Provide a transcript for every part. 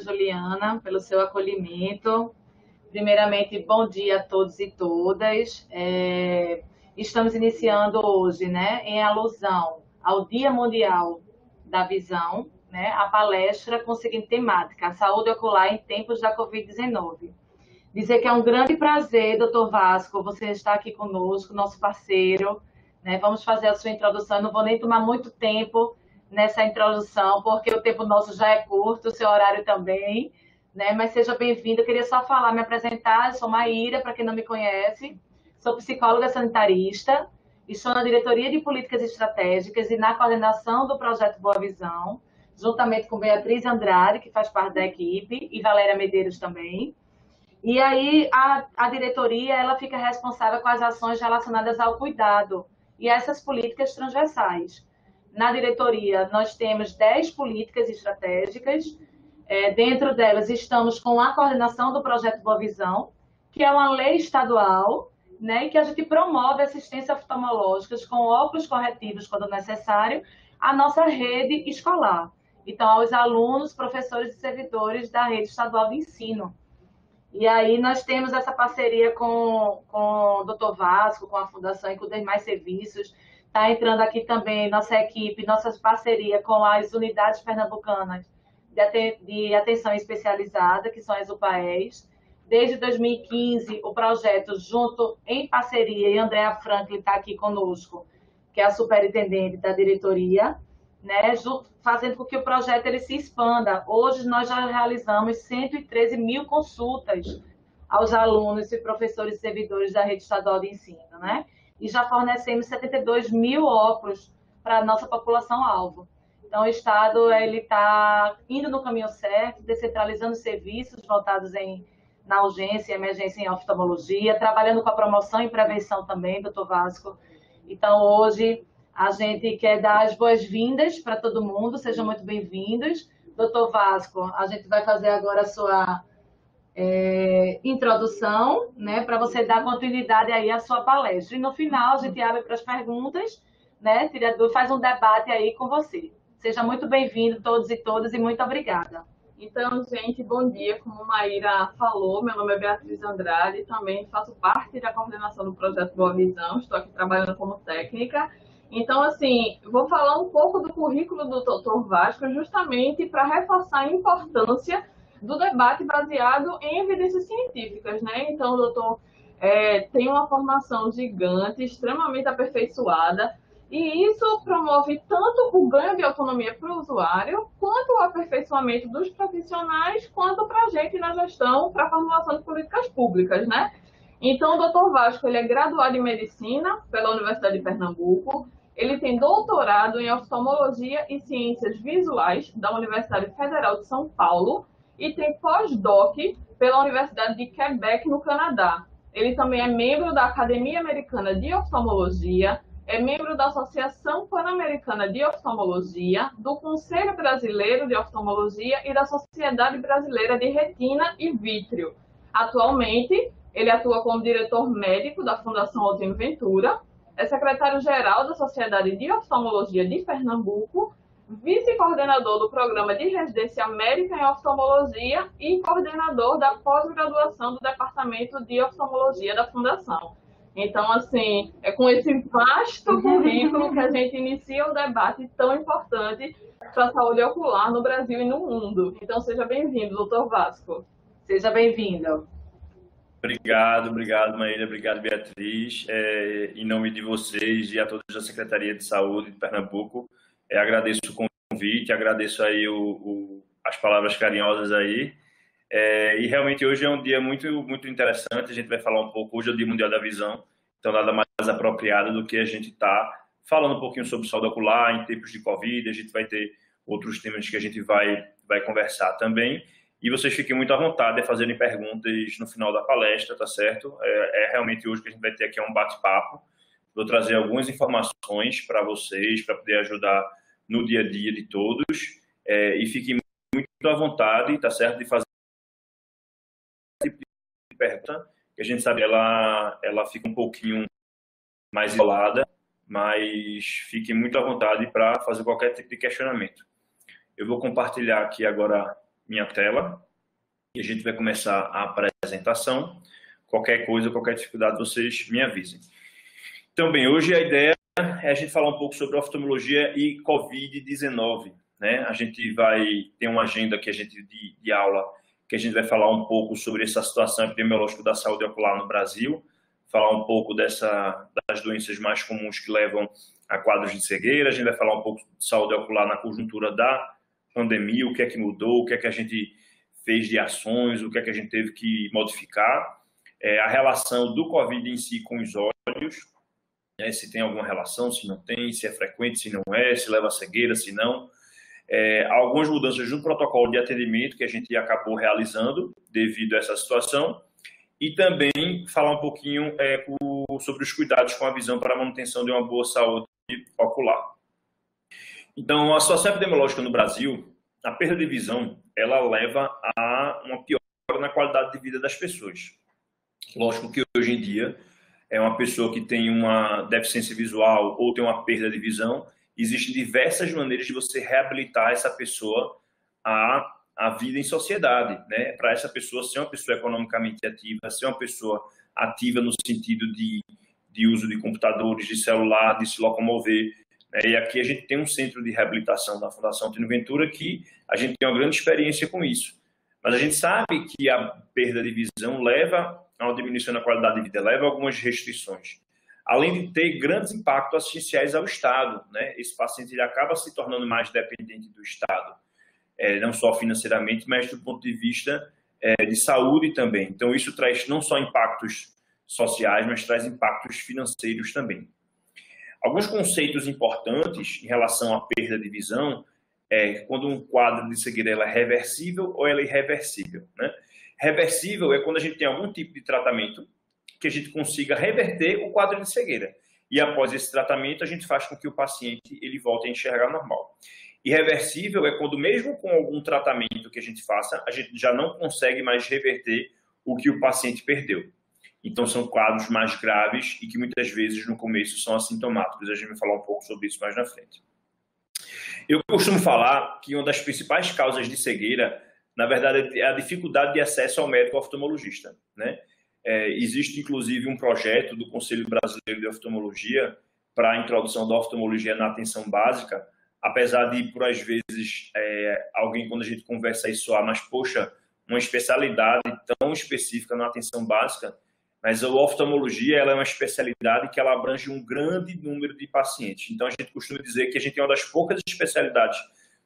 Juliana, pelo seu acolhimento. Primeiramente, bom dia a todos e todas. É, estamos iniciando hoje, né, em alusão ao Dia Mundial da Visão, né, a palestra com a seguinte temática: a saúde ocular em tempos da Covid-19. Dizer que é um grande prazer, doutor Vasco, você estar aqui conosco, nosso parceiro. Né? Vamos fazer a sua introdução. Não vou nem tomar muito tempo nessa introdução, porque o tempo nosso já é curto, o seu horário também. Né? Mas seja bem-vindo. Eu queria só falar, me apresentar. Eu sou Maíra, para quem não me conhece. Sou psicóloga sanitarista. Estou na diretoria de políticas estratégicas e na coordenação do projeto Boa Visão, juntamente com Beatriz Andrade, que faz parte da equipe, e Valéria Medeiros também. E aí a, a diretoria ela fica responsável com as ações relacionadas ao cuidado e essas políticas transversais. Na diretoria, nós temos 10 políticas estratégicas. É, dentro delas, estamos com a coordenação do projeto Boa Visão, que é uma lei estadual, né, que a gente promove assistência oftalmológica com óculos corretivos, quando necessário, à nossa rede escolar. Então, aos alunos, professores e servidores da rede estadual de ensino. E aí nós temos essa parceria com, com o Dr. Vasco, com a Fundação e com demais serviços. Está entrando aqui também nossa equipe, nossa parceria com as unidades pernambucanas de atenção especializada, que são as UPAEs. Desde 2015, o projeto, junto em parceria, e Andréa Franklin está aqui conosco, que é a superintendente da diretoria, né, fazendo com que o projeto ele se expanda. Hoje nós já realizamos 113 mil consultas aos alunos e professores e servidores da rede estadual de ensino, né? E já fornecemos 72 mil óculos para a nossa população-alvo. Então, o Estado ele está indo no caminho certo, descentralizando serviços voltados em, na urgência e emergência em oftalmologia, trabalhando com a promoção e prevenção também, doutor Vasco. Então, hoje, a gente quer dar as boas-vindas para todo mundo, sejam muito bem-vindos. Doutor Vasco, a gente vai fazer agora a sua é, introdução, né, para você dar continuidade aí à sua palestra. E no final a gente abre para as perguntas, né, faz um debate aí com você. Seja muito bem-vindo todos e todas e muito obrigada. Então, gente, bom dia. Como a Maíra falou, meu nome é Beatriz Andrade, também faço parte da coordenação do projeto Boa Visão, estou aqui trabalhando como técnica então, assim, vou falar um pouco do currículo do Dr. Vasco justamente para reforçar a importância do debate baseado em evidências científicas, né? Então, o doutor é, tem uma formação gigante, extremamente aperfeiçoada, e isso promove tanto o ganho de autonomia para o usuário, quanto o aperfeiçoamento dos profissionais, quanto para a gente na gestão, para a formulação de políticas públicas, né? Então, o doutor Vasco ele é graduado em Medicina pela Universidade de Pernambuco, ele tem doutorado em oftalmologia e ciências visuais da Universidade Federal de São Paulo e tem pós-doc pela Universidade de Quebec, no Canadá. Ele também é membro da Academia Americana de Oftalmologia, é membro da Associação Pan-Americana de Oftalmologia, do Conselho Brasileiro de Oftalmologia e da Sociedade Brasileira de Retina e Vítreo. Atualmente, ele atua como diretor médico da Fundação Otino Ventura é secretário-geral da Sociedade de Oftalmologia de Pernambuco, vice-coordenador do Programa de Residência Médica em Oftalmologia e coordenador da pós-graduação do Departamento de Oftalmologia da Fundação. Então, assim, é com esse vasto currículo que a gente inicia um debate tão importante para a saúde ocular no Brasil e no mundo. Então, seja bem-vindo, doutor Vasco. Seja bem-vindo. Obrigado, obrigado, Maíra, obrigado, Beatriz. É, em nome de vocês e a todos da Secretaria de Saúde de Pernambuco, é, agradeço o convite, agradeço aí o, o, as palavras carinhosas aí. É, e realmente hoje é um dia muito, muito interessante, a gente vai falar um pouco, hoje é o Dia Mundial da Visão, então nada mais apropriado do que a gente tá falando um pouquinho sobre saúde ocular em tempos de Covid, a gente vai ter outros temas que a gente vai, vai conversar também. E vocês fiquem muito à vontade de fazerem perguntas no final da palestra, tá certo? É, é realmente hoje que a gente vai ter aqui um bate-papo. Vou trazer algumas informações para vocês, para poder ajudar no dia a dia de todos. É, e fiquem muito à vontade, tá certo? De fazer tipo de pergunta, que a gente sabe ela, ela fica um pouquinho mais isolada, mas fiquem muito à vontade para fazer qualquer tipo de questionamento. Eu vou compartilhar aqui agora minha tela e a gente vai começar a apresentação. Qualquer coisa, qualquer dificuldade, vocês me avisem. Então, bem, hoje a ideia é a gente falar um pouco sobre oftalmologia e Covid-19. Né? A gente vai ter uma agenda que a gente de, de aula que a gente vai falar um pouco sobre essa situação epidemiológica da saúde ocular no Brasil, falar um pouco dessa, das doenças mais comuns que levam a quadros de cegueira, a gente vai falar um pouco de saúde ocular na conjuntura da pandemia, o que é que mudou, o que é que a gente fez de ações, o que é que a gente teve que modificar, é, a relação do Covid em si com os olhos, né, se tem alguma relação, se não tem, se é frequente, se não é, se leva cegueira, se não. É, algumas mudanças no protocolo de atendimento que a gente acabou realizando devido a essa situação e também falar um pouquinho é, sobre os cuidados com a visão para a manutenção de uma boa saúde ocular. Então, a situação epidemiológica no Brasil, a perda de visão, ela leva a uma piora na qualidade de vida das pessoas. Lógico que hoje em dia é uma pessoa que tem uma deficiência visual ou tem uma perda de visão, existem diversas maneiras de você reabilitar essa pessoa a a vida em sociedade, né? Para essa pessoa ser uma pessoa economicamente ativa, ser uma pessoa ativa no sentido de, de uso de computadores, de celular, de se locomover. Né? E aqui a gente tem um centro de reabilitação da Fundação Tino Ventura que a gente tem uma grande experiência com isso. Mas a gente sabe que a perda de visão leva uma diminuição na qualidade de vida, leva algumas restrições. Além de ter grandes impactos assistenciais ao Estado, né? Esse paciente ele acaba se tornando mais dependente do Estado é, não só financeiramente, mas do ponto de vista é, de saúde também. Então, isso traz não só impactos sociais, mas traz impactos financeiros também. Alguns conceitos importantes em relação à perda de visão é quando um quadro de cegueira é reversível ou ela é irreversível. Né? Reversível é quando a gente tem algum tipo de tratamento que a gente consiga reverter o quadro de cegueira. E após esse tratamento, a gente faz com que o paciente ele volte a enxergar normal. Irreversível é quando, mesmo com algum tratamento que a gente faça, a gente já não consegue mais reverter o que o paciente perdeu. Então, são quadros mais graves e que muitas vezes no começo são assintomáticos. A gente vai falar um pouco sobre isso mais na frente. Eu costumo falar que uma das principais causas de cegueira, na verdade, é a dificuldade de acesso ao médico oftalmologista. Né? É, existe, inclusive, um projeto do Conselho Brasileiro de Oftalmologia para a introdução da oftalmologia na atenção básica, apesar de, por às vezes, é, alguém, quando a gente conversa isso, soar, mas, poxa, uma especialidade tão específica na atenção básica, mas a oftalmologia ela é uma especialidade que ela abrange um grande número de pacientes. Então, a gente costuma dizer que a gente é uma das poucas especialidades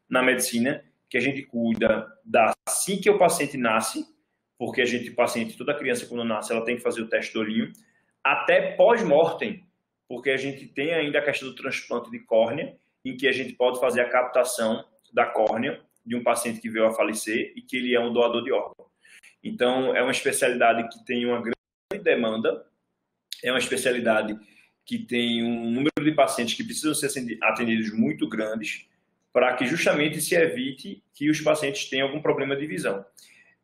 na medicina que a gente cuida da assim que o paciente nasce, porque a gente, paciente, toda criança quando nasce, ela tem que fazer o teste do olhinho, até pós-mortem, porque a gente tem ainda a questão do transplante de córnea, em que a gente pode fazer a captação da córnea de um paciente que veio a falecer e que ele é um doador de órgão. Então, é uma especialidade que tem uma grande demanda, é uma especialidade que tem um número de pacientes que precisam ser atendidos muito grandes, para que justamente se evite que os pacientes tenham algum problema de visão.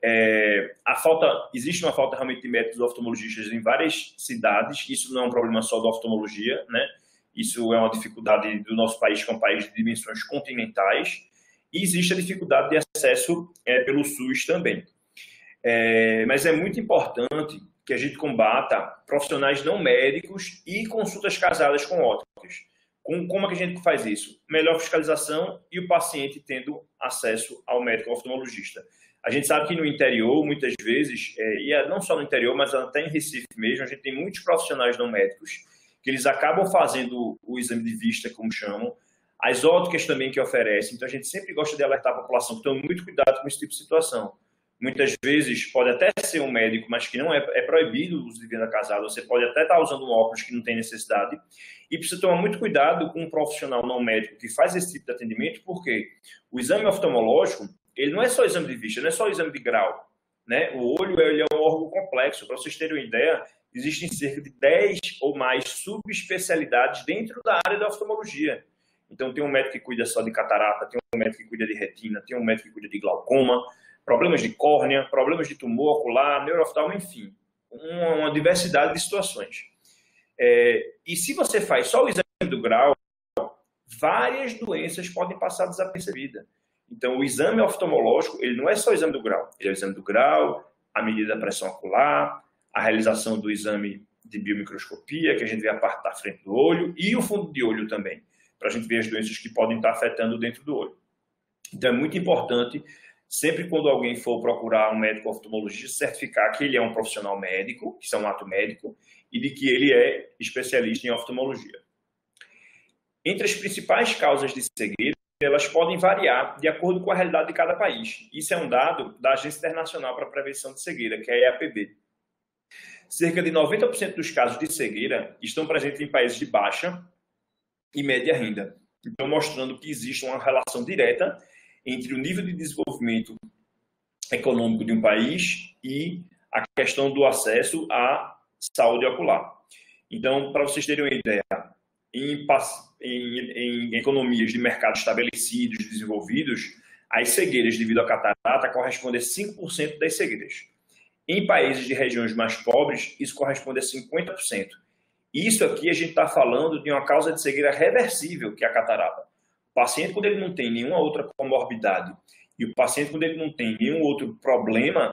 É, a falta, existe uma falta realmente de médicos oftalmologistas em várias cidades, isso não é um problema só da oftalmologia, né? Isso é uma dificuldade do nosso país, que é um país de dimensões continentais, e existe a dificuldade de acesso é, pelo SUS também. É, mas é muito importante que a gente combata profissionais não médicos e consultas casadas com óticos. Com, como é que a gente faz isso? Melhor fiscalização e o paciente tendo acesso ao médico oftalmologista. A gente sabe que no interior, muitas vezes, é, e é não só no interior, mas até em Recife mesmo, a gente tem muitos profissionais não médicos que eles acabam fazendo o exame de vista, como chamam, as óticas também que oferecem. Então, a gente sempre gosta de alertar a população tome muito cuidado com esse tipo de situação. Muitas vezes pode até ser um médico, mas que não é, é proibido o uso de venda casada. Você pode até estar usando um óculos que não tem necessidade. E precisa tomar muito cuidado com um profissional não médico que faz esse tipo de atendimento, porque o exame oftalmológico, ele não é só exame de vista, não é só exame de grau. Né? O olho ele é um órgão complexo. Para vocês terem uma ideia, existem cerca de 10 ou mais subespecialidades dentro da área da oftalmologia. Então, tem um médico que cuida só de catarata, tem um médico que cuida de retina, tem um médico que cuida de glaucoma, problemas de córnea, problemas de tumor ocular, neurooftalmo, enfim, uma, uma diversidade de situações. É, e se você faz só o exame do grau, várias doenças podem passar desapercebidas. Então, o exame oftalmológico, ele não é só o exame do grau, ele é o exame do grau, a medida da pressão ocular, a realização do exame de biomicroscopia, que a gente vê a parte da frente do olho, e o fundo de olho também, para a gente ver as doenças que podem estar afetando dentro do olho. Então, é muito importante, sempre quando alguém for procurar um médico oftalmologista, certificar que ele é um profissional médico, que isso é um ato médico, e de que ele é especialista em oftalmologia. Entre as principais causas de cegueira, elas podem variar de acordo com a realidade de cada país. Isso é um dado da Agência Internacional para a Prevenção de Cegueira, que é a EAPB. Cerca de 90% dos casos de cegueira estão presentes em países de baixa e média renda. Então, mostrando que existe uma relação direta entre o nível de desenvolvimento econômico de um país e a questão do acesso à saúde ocular. Então, para vocês terem uma ideia, em, em, em economias de mercado estabelecidos, desenvolvidos, as cegueiras devido à catarata correspondem a 5% das cegueiras. Em países de regiões mais pobres, isso corresponde a 50%. Isso aqui a gente está falando de uma causa de cegueira reversível, que é a catarata. O paciente, quando ele não tem nenhuma outra comorbidade e o paciente, quando ele não tem nenhum outro problema,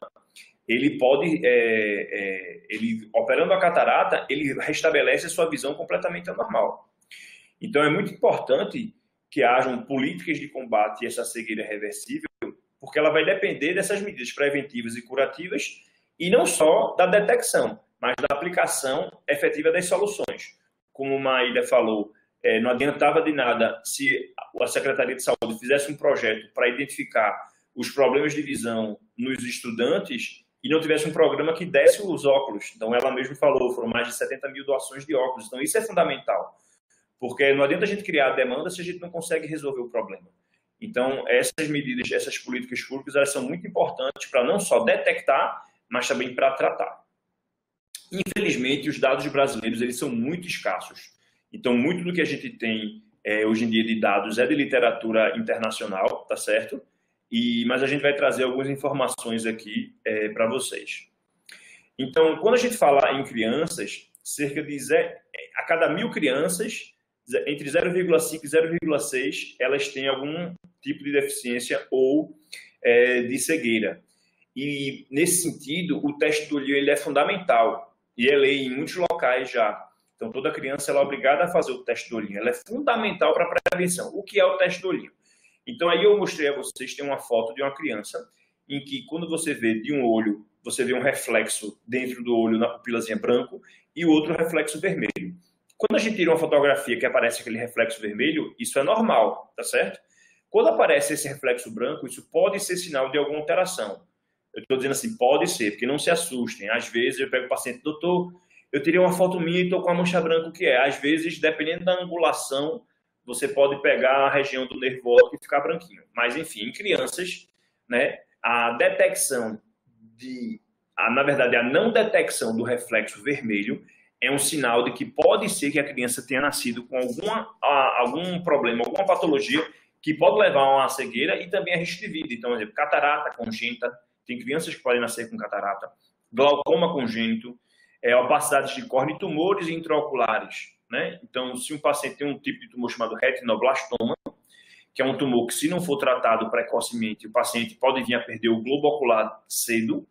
ele pode, é, é, ele operando a catarata, ele restabelece a sua visão completamente anormal. Então é muito importante que hajam políticas de combate a essa cegueira reversível, porque ela vai depender dessas medidas preventivas e curativas e não só da detecção, mas da aplicação efetiva das soluções. Como a Maíra falou, é, não adiantava de nada se a Secretaria de Saúde fizesse um projeto para identificar os problemas de visão nos estudantes e não tivesse um programa que desse os óculos. Então, ela mesma falou, foram mais de 70 mil doações de óculos. Então, isso é fundamental. Porque não adianta a gente criar a demanda se a gente não consegue resolver o problema. Então, essas medidas, essas políticas públicas, elas são muito importantes para não só detectar, mas também para tratar. Infelizmente, os dados brasileiros eles são muito escassos. Então, muito do que a gente tem é, hoje em dia de dados é de literatura internacional, tá certo? E, mas a gente vai trazer algumas informações aqui é, para vocês. Então, quando a gente fala em crianças, cerca de a cada mil crianças, entre 0,5 e 0,6 elas têm algum tipo de deficiência ou é, de cegueira. E, nesse sentido, o teste do olho ele é fundamental e é lei em muitos locais já. Então, toda criança ela é obrigada a fazer o teste do olhinho. Ela é fundamental para a prevenção. O que é o teste do olhinho? Então, aí eu mostrei a vocês, tem uma foto de uma criança em que, quando você vê de um olho, você vê um reflexo dentro do olho na pupilazinha branco e o outro reflexo vermelho. Quando a gente tira uma fotografia que aparece aquele reflexo vermelho, isso é normal, tá certo? Quando aparece esse reflexo branco, isso pode ser sinal de alguma alteração. Eu estou dizendo assim, pode ser, porque não se assustem. Às vezes eu pego o paciente, doutor, eu tirei uma foto minha e estou com a mancha branca, o que é? Às vezes, dependendo da angulação, você pode pegar a região do nervo e ficar branquinho. Mas, enfim, em crianças, né, a detecção de, a, na verdade, a não detecção do reflexo vermelho é um sinal de que pode ser que a criança tenha nascido com alguma, algum problema, alguma patologia que pode levar a uma cegueira e também a risco de vida. Então, exemplo, catarata congênita, tem crianças que podem nascer com catarata, glaucoma congênito, é, opacidades de córnea e tumores intraoculares. Né? Então, se um paciente tem um tipo de tumor chamado retinoblastoma, que é um tumor que, se não for tratado precocemente, o paciente pode vir a perder o globo ocular cedo,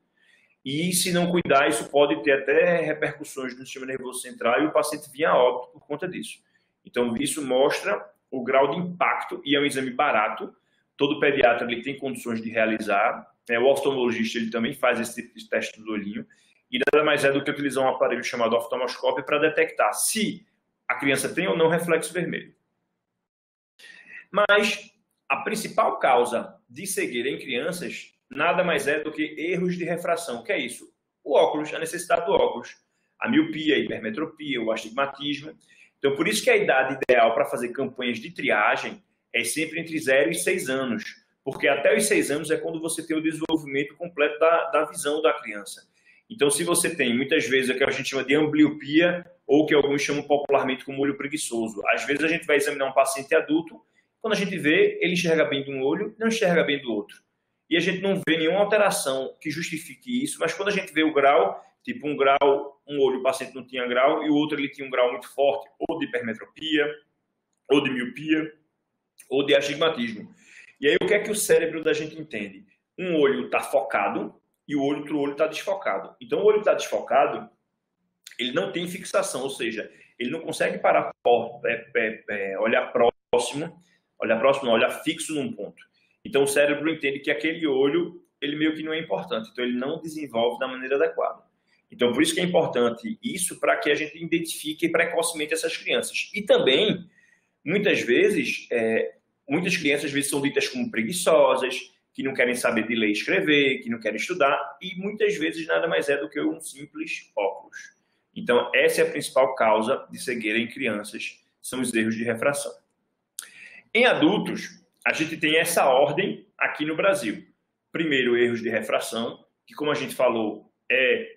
e se não cuidar, isso pode ter até repercussões no sistema nervoso central e o paciente vinha a óbito por conta disso. Então, isso mostra o grau de impacto e é um exame barato. Todo pediatra ele tem condições de realizar. É, o oftalmologista ele também faz esse tipo de teste do olhinho. E nada mais é do que utilizar um aparelho chamado oftalmoscópio para detectar se a criança tem ou não reflexo vermelho. Mas a principal causa de cegueira em crianças nada mais é do que erros de refração. O que é isso? O óculos, a necessidade do óculos, a miopia, a hipermetropia, o astigmatismo. Então, por isso que a idade ideal para fazer campanhas de triagem é sempre entre 0 e 6 anos, porque até os 6 anos é quando você tem o desenvolvimento completo da, da visão da criança. Então, se você tem, muitas vezes, o que a gente chama de ambliopia, ou que alguns chamam popularmente como olho preguiçoso. Às vezes a gente vai examinar um paciente adulto, quando a gente vê, ele enxerga bem de um olho, não enxerga bem do outro e a gente não vê nenhuma alteração que justifique isso, mas quando a gente vê o grau, tipo um grau, um olho o paciente não tinha grau e o outro ele tinha um grau muito forte, ou de hipermetropia, ou de miopia, ou de astigmatismo. E aí o que é que o cérebro da gente entende? Um olho está focado e o outro olho está desfocado. Então o olho está desfocado, ele não tem fixação, ou seja, ele não consegue parar, é, é, é, olhar próximo, olhar próximo, não, olhar fixo num ponto. Então o cérebro entende que aquele olho, ele meio que não é importante, então ele não desenvolve da maneira adequada. Então por isso que é importante isso para que a gente identifique precocemente essas crianças. E também, muitas vezes, é, muitas crianças às vezes são ditas como preguiçosas, que não querem saber de ler e escrever, que não querem estudar, e muitas vezes nada mais é do que um simples óculos. Então, essa é a principal causa de cegueira em crianças, são os erros de refração. Em adultos, a gente tem essa ordem aqui no Brasil. Primeiro, erros de refração, que como a gente falou, é,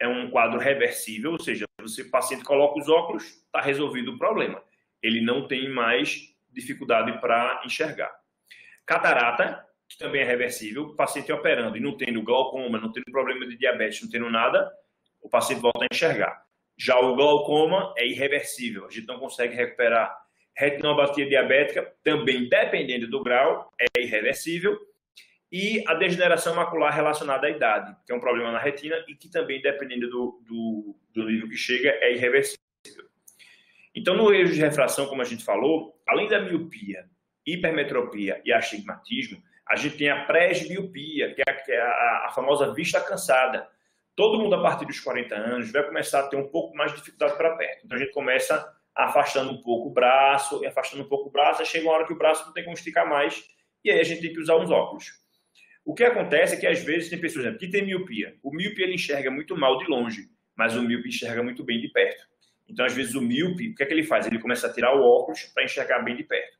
é um quadro reversível, ou seja, você, o paciente coloca os óculos, está resolvido o problema. Ele não tem mais dificuldade para enxergar. Catarata, que também é reversível, o paciente operando e não tendo glaucoma, não tendo problema de diabetes, não tendo nada, o paciente volta a enxergar. Já o glaucoma é irreversível, a gente não consegue recuperar. Retinopatia diabética, também dependendo do grau, é irreversível. E a degeneração macular relacionada à idade, que é um problema na retina e que também, dependendo do, do, do nível que chega, é irreversível. Então, no eixo de refração, como a gente falou, além da miopia, hipermetropia e astigmatismo, a gente tem a presbiopia, que é a, que é a, a famosa vista cansada. Todo mundo, a partir dos 40 anos, vai começar a ter um pouco mais de dificuldade para perto. Então, a gente começa afastando um pouco o braço, e afastando um pouco o braço, aí chega uma hora que o braço não tem como esticar mais, e aí a gente tem que usar uns óculos. O que acontece é que, às vezes, tem pessoas que têm miopia. O míope, ele enxerga muito mal de longe, mas o míope enxerga muito bem de perto. Então, às vezes, o míope, o que é que ele faz? Ele começa a tirar o óculos para enxergar bem de perto.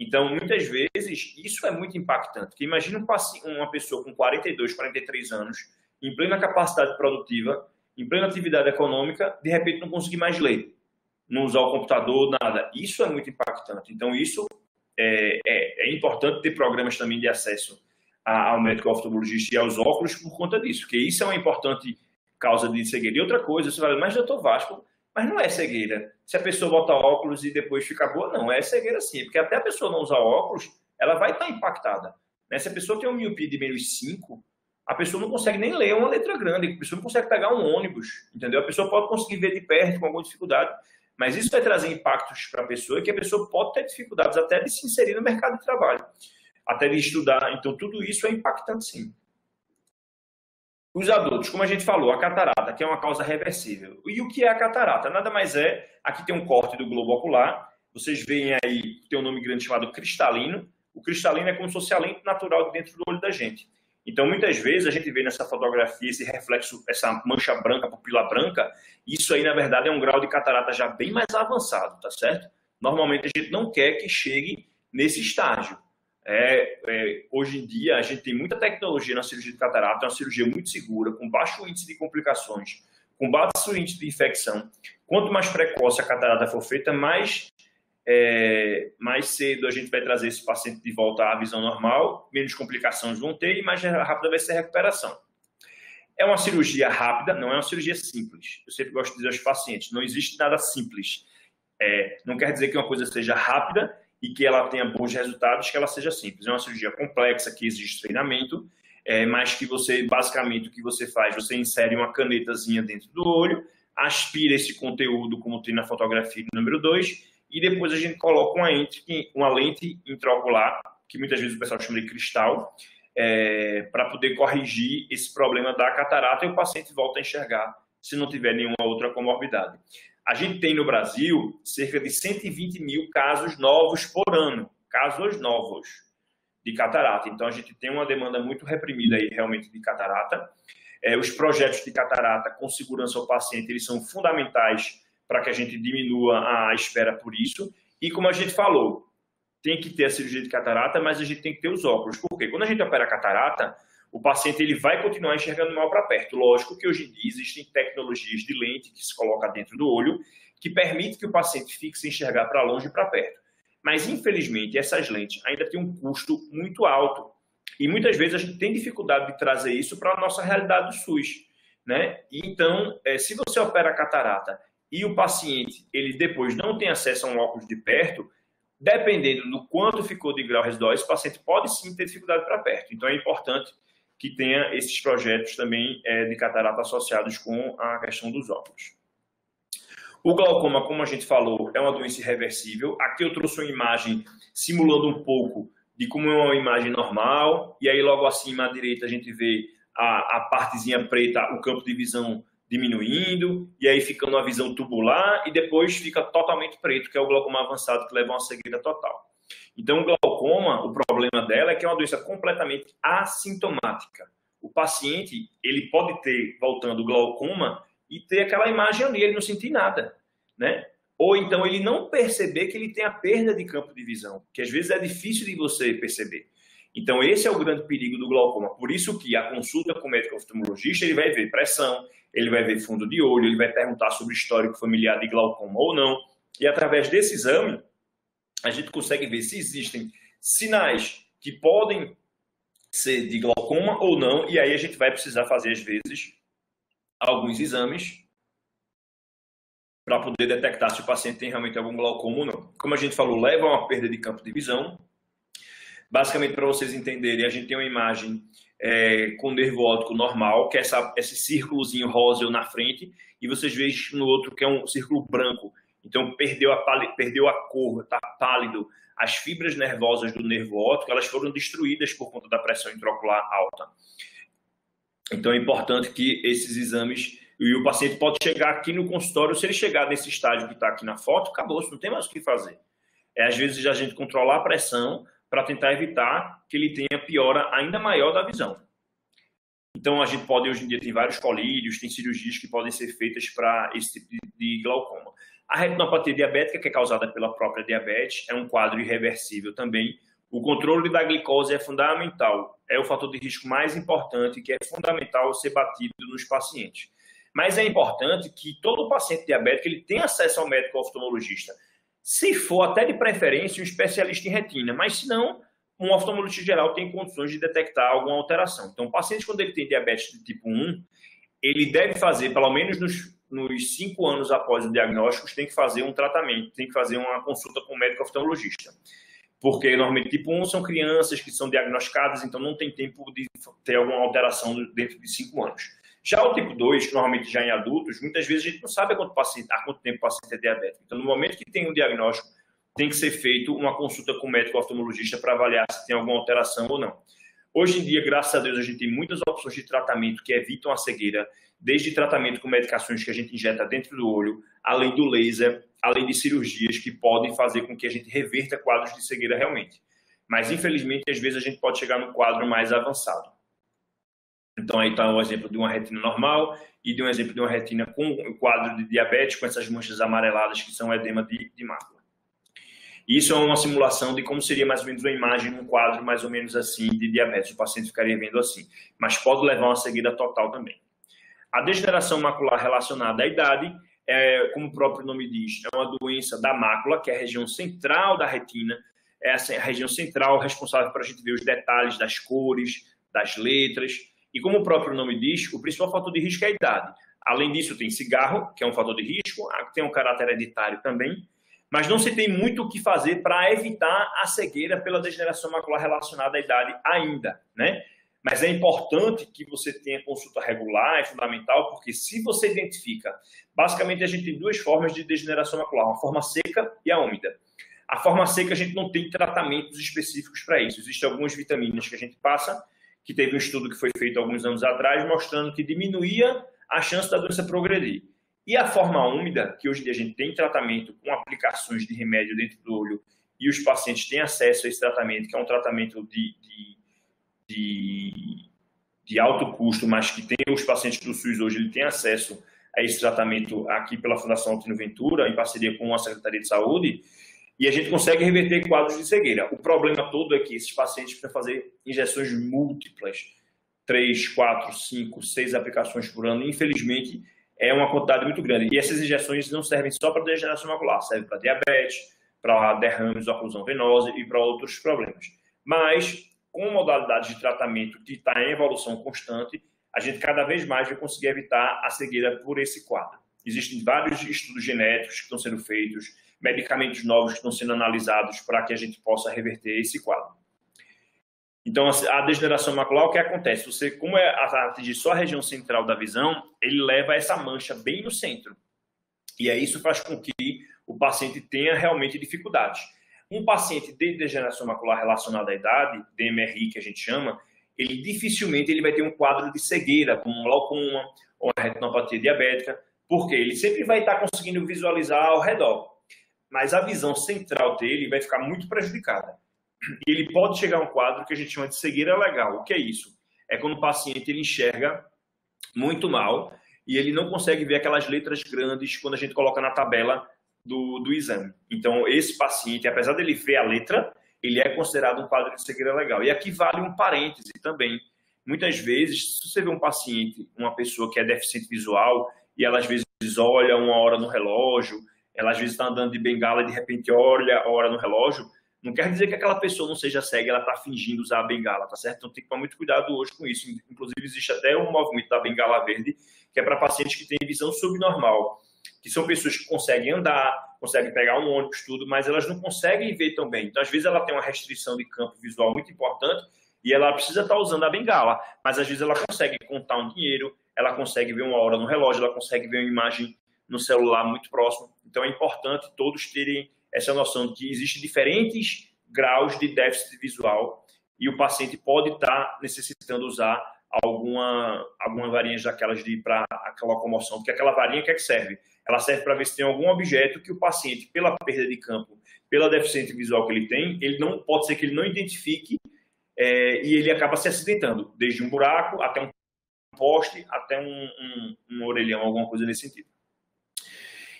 Então, muitas vezes, isso é muito impactante. Porque imagina uma pessoa com 42, 43 anos, em plena capacidade produtiva, em plena atividade econômica, de repente não conseguir mais ler, não usar o computador, nada. Isso é muito impactante. Então, isso é, é, é importante ter programas também de acesso ao médico oftalmologista e aos óculos por conta disso, porque isso é uma importante causa de cegueira. E outra coisa, você fala, mas doutor Vasco, mas não é cegueira. Se a pessoa bota óculos e depois fica boa, não. É cegueira sim. Porque até a pessoa não usar óculos, ela vai estar impactada. Né? Se a pessoa tem um miopia de menos 5, a pessoa não consegue nem ler uma letra grande. A pessoa não consegue pegar um ônibus. Entendeu? A pessoa pode conseguir ver de perto com alguma dificuldade. Mas isso vai trazer impactos para a pessoa que a pessoa pode ter dificuldades até de se inserir no mercado de trabalho. Até de estudar. Então, tudo isso é impactante sim. Os adultos, como a gente falou, a catarata, que é uma causa reversível. E o que é a catarata? Nada mais é, aqui tem um corte do globo ocular, vocês veem aí, tem um nome grande chamado cristalino. O cristalino é como se fosse a lente natural dentro do olho da gente. Então, muitas vezes, a gente vê nessa fotografia esse reflexo, essa mancha branca, pupila branca, isso aí, na verdade, é um grau de catarata já bem mais avançado, tá certo? Normalmente, a gente não quer que chegue nesse estágio. É, é, hoje em dia, a gente tem muita tecnologia na cirurgia de catarata, é uma cirurgia muito segura, com baixo índice de complicações, com baixo índice de infecção. Quanto mais precoce a catarata for feita, mais, é, mais cedo a gente vai trazer esse paciente de volta à visão normal, menos complicações vão ter e mais rápida vai ser a recuperação. É uma cirurgia rápida, não é uma cirurgia simples. Eu sempre gosto de dizer aos pacientes, não existe nada simples. É, não quer dizer que uma coisa seja rápida e que ela tenha bons resultados, que ela seja simples. É uma cirurgia complexa que exige treinamento, é, mas que você, basicamente, o que você faz, você insere uma canetazinha dentro do olho, aspira esse conteúdo, como tem na fotografia número 2, e depois a gente coloca uma lente, uma lente intraocular, que muitas vezes o pessoal chama de cristal, é, para poder corrigir esse problema da catarata e o paciente volta a enxergar se não tiver nenhuma outra comorbidade. A gente tem no Brasil cerca de 120 mil casos novos por ano, casos novos de catarata. Então a gente tem uma demanda muito reprimida aí realmente de catarata. É, os projetos de catarata com segurança ao paciente eles são fundamentais para que a gente diminua a espera por isso. E como a gente falou, tem que ter a cirurgia de catarata, mas a gente tem que ter os óculos. Por quê? Quando a gente opera catarata, o paciente ele vai continuar enxergando mal para perto. Lógico que hoje em dia existem tecnologias de lente que se coloca dentro do olho que permite que o paciente fixe enxergar para longe e para perto. Mas, infelizmente, essas lentes ainda têm um custo muito alto. E muitas vezes a gente tem dificuldade de trazer isso para a nossa realidade do SUS. Né? Então, é, se você opera catarata e o paciente ele depois não tem acesso a um óculos de perto, dependendo do quanto ficou de grau residual, esse paciente pode sim ter dificuldade para perto. Então é importante que tenha esses projetos também é, de catarata associados com a questão dos óculos. O glaucoma, como a gente falou, é uma doença irreversível. Aqui eu trouxe uma imagem simulando um pouco de como é uma imagem normal, e aí logo acima à direita a gente vê a, a partezinha preta, o campo de visão diminuindo, e aí ficando uma visão tubular, e depois fica totalmente preto, que é o glaucoma avançado, que leva a uma cegueira total. Então, o glaucoma, o problema dela é que é uma doença completamente assintomática. O paciente, ele pode ter, voltando, glaucoma e ter aquela imagem ali, ele não sentir nada, né? Ou então ele não perceber que ele tem a perda de campo de visão, que às vezes é difícil de você perceber. Então, esse é o grande perigo do glaucoma. Por isso que a consulta com o médico oftalmologista, ele vai ver pressão, ele vai ver fundo de olho, ele vai perguntar sobre histórico familiar de glaucoma ou não. E através desse exame, a gente consegue ver se existem sinais que podem ser de glaucoma ou não, e aí a gente vai precisar fazer, às vezes, alguns exames para poder detectar se o paciente tem realmente algum glaucoma ou não. Como a gente falou, leva a uma perda de campo de visão. Basicamente, para vocês entenderem, a gente tem uma imagem é, com nervo óptico normal, que é essa, esse círculozinho rosa na frente, e vocês veem no outro que é um círculo branco. Então, perdeu a, perdeu a cor, está pálido. As fibras nervosas do nervo óptico, elas foram destruídas por conta da pressão intraocular alta. Então, é importante que esses exames e o paciente pode chegar aqui no consultório, se ele chegar nesse estágio que está aqui na foto, acabou, não tem mais o que fazer. É às vezes a gente controlar a pressão para tentar evitar que ele tenha piora ainda maior da visão. Então a gente pode hoje em dia tem vários colírios, tem cirurgias que podem ser feitas para esse tipo de glaucoma. A retinopatia diabética, que é causada pela própria diabetes, é um quadro irreversível também. O controle da glicose é fundamental, é o fator de risco mais importante que é fundamental ser batido nos pacientes. Mas é importante que todo paciente diabético ele tenha acesso ao médico oftalmologista. Se for até de preferência um especialista em retina, mas se não, um oftalmologista geral tem condições de detectar alguma alteração. Então, o paciente, quando ele tem diabetes de tipo 1, ele deve fazer, pelo menos nos, nos cinco anos após o diagnóstico, tem que fazer um tratamento, tem que fazer uma consulta com o médico oftalmologista. Porque, normalmente, tipo 1 são crianças que são diagnosticadas, então não tem tempo de ter alguma alteração dentro de cinco anos. Já o tipo 2, que normalmente já em adultos, muitas vezes a gente não sabe há quanto, paciente, há quanto tempo o paciente é diabético. Então, no momento que tem um diagnóstico, tem que ser feito uma consulta com o médico oftalmologista para avaliar se tem alguma alteração ou não. Hoje em dia, graças a Deus, a gente tem muitas opções de tratamento que evitam a cegueira, desde tratamento com medicações que a gente injeta dentro do olho, além do laser, além de cirurgias que podem fazer com que a gente reverta quadros de cegueira realmente. Mas, infelizmente, às vezes a gente pode chegar no quadro mais avançado. Então, aí está o exemplo de uma retina normal e de um exemplo de uma retina com quadro de diabetes, com essas manchas amareladas que são edema de, de mácula. Isso é uma simulação de como seria mais ou menos uma imagem num quadro mais ou menos assim de diabetes. O paciente ficaria vendo assim, mas pode levar uma cegueira total também. A degeneração macular relacionada à idade, é, como o próprio nome diz, é uma doença da mácula, que é a região central da retina, é a região central responsável para a gente ver os detalhes das cores, das letras, e como o próprio nome diz, o principal fator de risco é a idade. Além disso, tem cigarro, que é um fator de risco, tem um caráter hereditário também, mas não se tem muito o que fazer para evitar a cegueira pela degeneração macular relacionada à idade ainda, né? Mas é importante que você tenha consulta regular, é fundamental, porque se você identifica, basicamente a gente tem duas formas de degeneração macular, uma forma seca e a úmida. A forma seca a gente não tem tratamentos específicos para isso. Existem algumas vitaminas que a gente passa, que teve um estudo que foi feito alguns anos atrás, mostrando que diminuía a chance da doença progredir. E a forma úmida, que hoje em dia a gente tem tratamento com aplicações de remédio dentro do olho e os pacientes têm acesso a esse tratamento, que é um tratamento de, de, de, de alto custo, mas que tem os pacientes do SUS hoje, ele tem acesso a esse tratamento aqui pela Fundação Altino Ventura, em parceria com a Secretaria de Saúde, e a gente consegue reverter quadros de cegueira. O problema todo é que esses pacientes precisam fazer injeções múltiplas, três, quatro, cinco, seis aplicações por ano. Infelizmente, é uma quantidade muito grande. E essas injeções não servem só para degeneração macular, servem para diabetes, para derrames, oclusão venosa e para outros problemas. Mas, com modalidades de tratamento que está em evolução constante, a gente cada vez mais vai conseguir evitar a cegueira por esse quadro. Existem vários estudos genéticos que estão sendo feitos, medicamentos novos que estão sendo analisados para que a gente possa reverter esse quadro. Então, assim, a degeneração macular, o que acontece? Você, como é atingir só a região central da visão, ele leva essa mancha bem no centro. E aí isso faz com que o paciente tenha realmente dificuldades. Um paciente de degeneração macular relacionada à idade, DMRI que a gente chama, ele dificilmente ele vai ter um quadro de cegueira, como um glaucoma ou uma retinopatia diabética, porque ele sempre vai estar conseguindo visualizar ao redor. Mas a visão central dele vai ficar muito prejudicada. E ele pode chegar a um quadro que a gente chama de cegueira legal. O que é isso? É quando o paciente ele enxerga muito mal e ele não consegue ver aquelas letras grandes quando a gente coloca na tabela do, do exame. Então, esse paciente, apesar dele ver a letra, ele é considerado um quadro de cegueira legal. E aqui vale um parêntese também. Muitas vezes, se você vê um paciente, uma pessoa que é deficiente visual, e ela às vezes olha uma hora no relógio, ela às vezes está andando de bengala e de repente olha a hora no relógio, não quer dizer que aquela pessoa não seja cega, ela está fingindo usar a bengala, tá certo? Então tem que tomar muito cuidado hoje com isso. Inclusive, existe até um movimento da bengala verde, que é para pacientes que têm visão subnormal, que são pessoas que conseguem andar, conseguem pegar um ônibus, tudo, mas elas não conseguem ver tão bem. Então, às vezes, ela tem uma restrição de campo visual muito importante e ela precisa estar tá usando a bengala, mas às vezes ela consegue contar um dinheiro, ela consegue ver uma hora no relógio, ela consegue ver uma imagem no celular muito próximo. Então, é importante todos terem essa noção de que existem diferentes graus de déficit visual e o paciente pode estar necessitando usar alguma, alguma varinha daquelas de para aquela locomoção, porque aquela varinha que é que serve? Ela serve para ver se tem algum objeto que o paciente, pela perda de campo, pela deficiência visual que ele tem, ele não pode ser que ele não identifique é, e ele acaba se acidentando, desde um buraco até um poste, até um, um, um orelhão, alguma coisa nesse sentido.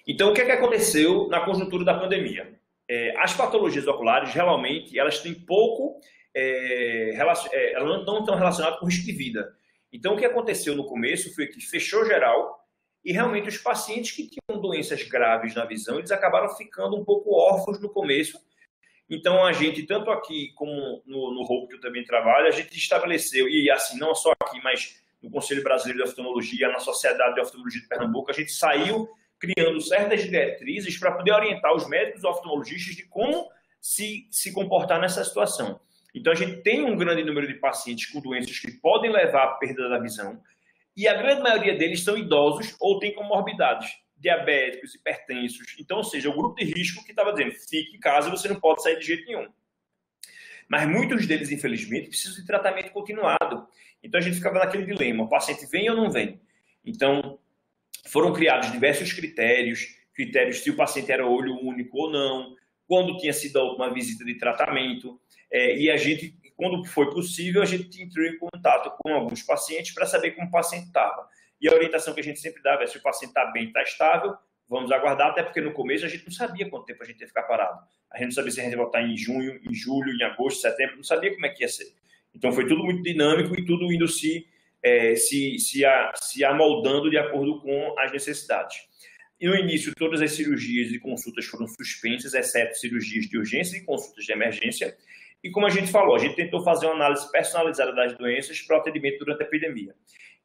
Então, o que, é que aconteceu na conjuntura da pandemia? É, as patologias oculares, realmente, elas têm pouco, é, é, elas não estão relacionadas com risco de vida. Então, o que aconteceu no começo foi que fechou geral e realmente os pacientes que tinham doenças graves na visão, eles acabaram ficando um pouco órfãos no começo. Então, a gente, tanto aqui como no, no Hope, que eu também trabalho, a gente estabeleceu, e assim, não só aqui, mas no Conselho Brasileiro de Oftalmologia, na Sociedade de Oftalmologia de Pernambuco, a gente saiu criando certas diretrizes para poder orientar os médicos oftalmologistas de como se, se comportar nessa situação. Então, a gente tem um grande número de pacientes com doenças que podem levar à perda da visão, e a grande maioria deles são idosos ou têm comorbidades, diabéticos, hipertensos. Então, ou seja, o grupo de risco que estava dizendo, fique em casa, você não pode sair de jeito nenhum. Mas muitos deles, infelizmente, precisam de tratamento continuado. Então, a gente ficava naquele dilema, o paciente vem ou não vem? Então, foram criados diversos critérios, critérios se o paciente era olho único ou não, quando tinha sido a última visita de tratamento, é, e a gente, quando foi possível, a gente entrou em contato com alguns pacientes para saber como o paciente estava. E a orientação que a gente sempre dava é se o paciente está bem, está estável, vamos aguardar, até porque no começo a gente não sabia quanto tempo a gente ia ficar parado. A gente não sabia se a gente ia voltar em junho, em julho, em agosto, setembro, não sabia como é que ia ser. Então foi tudo muito dinâmico e tudo indo se é, se, se, a, se amoldando de acordo com as necessidades. E no início, todas as cirurgias e consultas foram suspensas, exceto cirurgias de urgência e consultas de emergência. E como a gente falou, a gente tentou fazer uma análise personalizada das doenças para o atendimento durante a epidemia.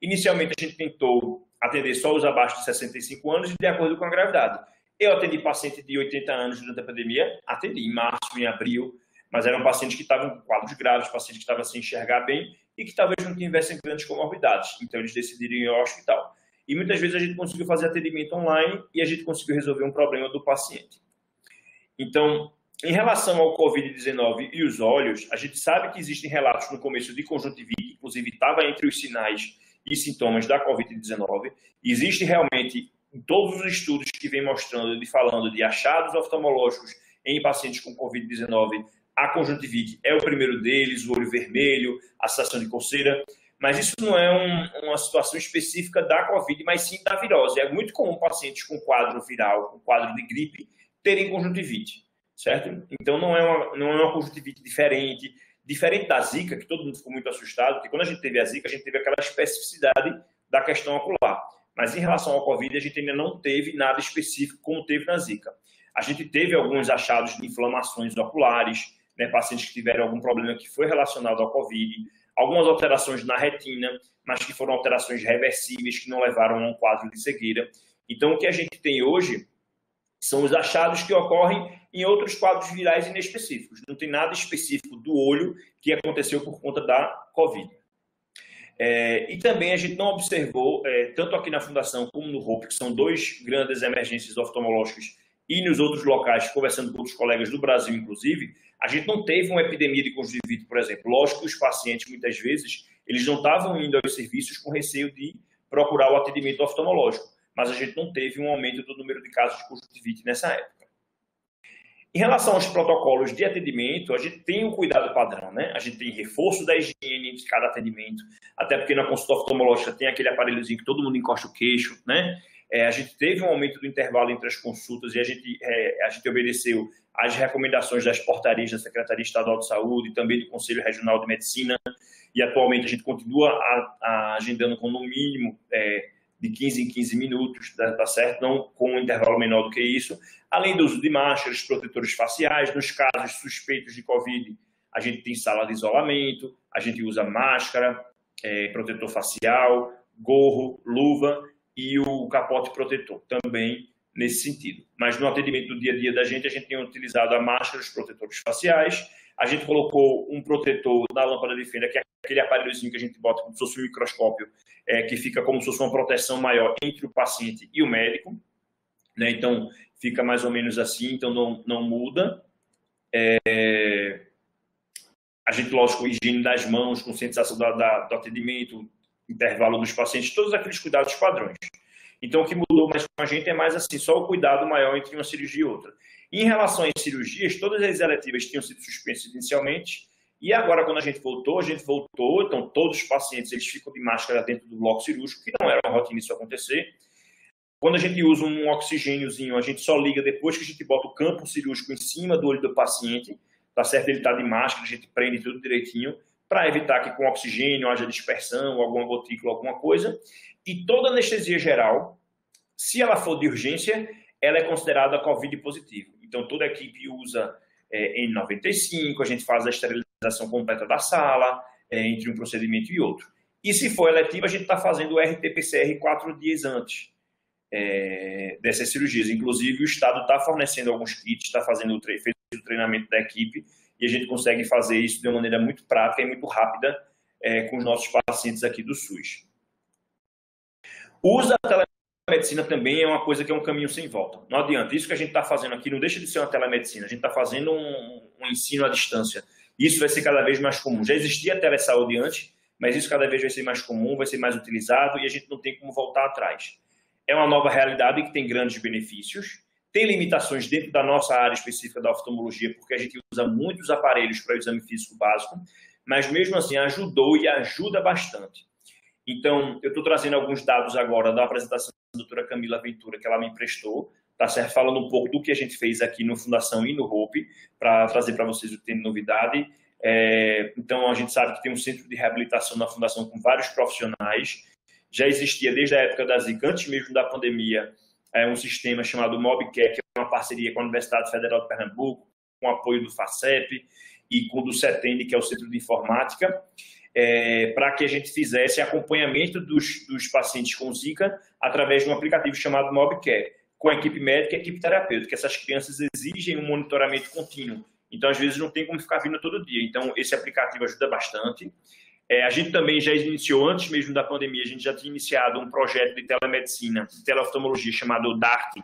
Inicialmente, a gente tentou atender só os abaixo de 65 anos de acordo com a gravidade. Eu atendi paciente de 80 anos durante a pandemia, atendi em março, em abril, mas eram pacientes que estavam com quadros graves, pacientes que estavam sem enxergar bem e que talvez não tivessem grandes comorbidades. Então, eles decidiram ir ao hospital. E muitas vezes a gente conseguiu fazer atendimento online e a gente conseguiu resolver um problema do paciente. Então, em relação ao Covid-19 e os olhos, a gente sabe que existem relatos no começo de conjuntivite, inclusive estava entre os sinais e sintomas da Covid-19. Existe realmente, em todos os estudos que vem mostrando e falando de achados oftalmológicos em pacientes com Covid-19, a conjuntivite é o primeiro deles, o olho vermelho, a sensação de coceira, mas isso não é um, uma situação específica da Covid, mas sim da virose. É muito comum pacientes com quadro viral, com quadro de gripe, terem conjuntivite, certo? Então não é uma, não é uma conjuntivite diferente, diferente da Zika, que todo mundo ficou muito assustado, porque quando a gente teve a Zika, a gente teve aquela especificidade da questão ocular. Mas em relação ao Covid, a gente ainda não teve nada específico como teve na Zika. A gente teve alguns achados de inflamações oculares, né, pacientes que tiveram algum problema que foi relacionado ao Covid, algumas alterações na retina, mas que foram alterações reversíveis, que não levaram a um quadro de cegueira. Então, o que a gente tem hoje São os achados que ocorrem em outros quadros virais inespecíficos. Não tem nada específico do olho que aconteceu por conta da Covid. É, e também a gente não observou, é, tanto aqui na Fundação como no ROP, que são dois grandes emergências oftalmológicas, e nos outros locais, conversando com outros colegas do Brasil, inclusive, a gente não teve uma epidemia de conjuntivite, por exemplo. Lógico que os pacientes, muitas vezes, eles não estavam indo aos serviços com receio de procurar o atendimento oftalmológico, mas a gente não teve um aumento do número de casos de conjuntivite nessa época. Em relação aos protocolos de atendimento, a gente tem um cuidado padrão, né? A gente tem reforço da higiene de cada atendimento, até porque na consulta oftalmológica tem aquele aparelhozinho que todo mundo encosta o queixo, né? É, a gente teve um aumento do intervalo entre as consultas e a gente, é, a gente obedeceu às recomendações das portarias da Secretaria Estadual de Saúde e também do Conselho Regional de Medicina. E atualmente a gente continua a, a agendando com no mínimo é, de 15 em 15 minutos, tá, tá certo? Não com um intervalo menor do que isso. Além do uso de máscaras, protetores faciais, nos casos suspeitos de Covid, a gente tem sala de isolamento, a gente usa máscara, é, protetor facial, gorro, luva e o capote protetor também nesse sentido. Mas no atendimento do dia a dia da gente, a gente tem utilizado a máscara, os protetores faciais, a gente colocou um protetor na lâmpada de fenda, que é aquele aparelhozinho que a gente bota como se fosse um microscópio, é, que fica como se fosse uma proteção maior entre o paciente e o médico. Né? Então, fica mais ou menos assim, então não, não muda. É... A gente, lógico, higiene das mãos, conscientização da, da, do atendimento, intervalo dos pacientes, todos aqueles cuidados padrões. Então, o que mudou mais com a gente é mais assim, só o cuidado maior entre uma cirurgia e outra. Em relação às cirurgias, todas as eletivas tinham sido suspensas inicialmente, e agora, quando a gente voltou, a gente voltou, então todos os pacientes eles ficam de máscara dentro do bloco cirúrgico, que não era uma rotina isso acontecer. Quando a gente usa um oxigêniozinho, a gente só liga depois que a gente bota o campo cirúrgico em cima do olho do paciente, tá certo? Ele está de máscara, a gente prende tudo direitinho, para evitar que com oxigênio haja dispersão, alguma gotícula, alguma coisa. E toda anestesia geral, se ela for de urgência, ela é considerada COVID positivo. Então, toda a equipe usa é, N95, a gente faz a esterilização completa da sala, é, entre um procedimento e outro. E se for eletivo, a gente está fazendo o RT-PCR quatro dias antes é, dessas cirurgias. Inclusive, o Estado está fornecendo alguns kits, está fazendo o, fez o treinamento da equipe, e a gente consegue fazer isso de uma maneira muito prática e muito rápida é, com os nossos pacientes aqui do SUS. O uso da telemedicina também é uma coisa que é um caminho sem volta. Não adianta. Isso que a gente está fazendo aqui não deixa de ser uma telemedicina. A gente está fazendo um, um, ensino à distância. Isso vai ser cada vez mais comum. Já existia a telesaúde antes, mas isso cada vez vai ser mais comum, vai ser mais utilizado e a gente não tem como voltar atrás. É uma nova realidade que tem grandes benefícios, tem limitações dentro da nossa área específica da oftalmologia, porque a gente usa muitos aparelhos para o exame físico básico, mas mesmo assim ajudou e ajuda bastante. Então, eu estou trazendo alguns dados agora da apresentação da doutora Camila Ventura, que ela me emprestou, tá certo? Falando um pouco do que a gente fez aqui no Fundação e no Hope, para trazer para vocês o tema de novidade. É, então, a gente sabe que tem um centro de reabilitação na Fundação com vários profissionais. Já existia desde a época da Zika, antes mesmo da pandemia, é, um sistema chamado MobCare, que é uma parceria com a Universidade Federal de Pernambuco, com apoio do FACEP e com o do CETEND, que é o Centro de Informática é, para que a gente fizesse acompanhamento dos, dos, pacientes com Zika através de um aplicativo chamado MobCare, com a equipe médica e a equipe terapêutica. Essas crianças exigem um monitoramento contínuo, então às vezes não tem como ficar vindo todo dia. Então esse aplicativo ajuda bastante. É, a gente também já iniciou, antes mesmo da pandemia, a gente já tinha iniciado um projeto de telemedicina, de teleoftalmologia chamado DART,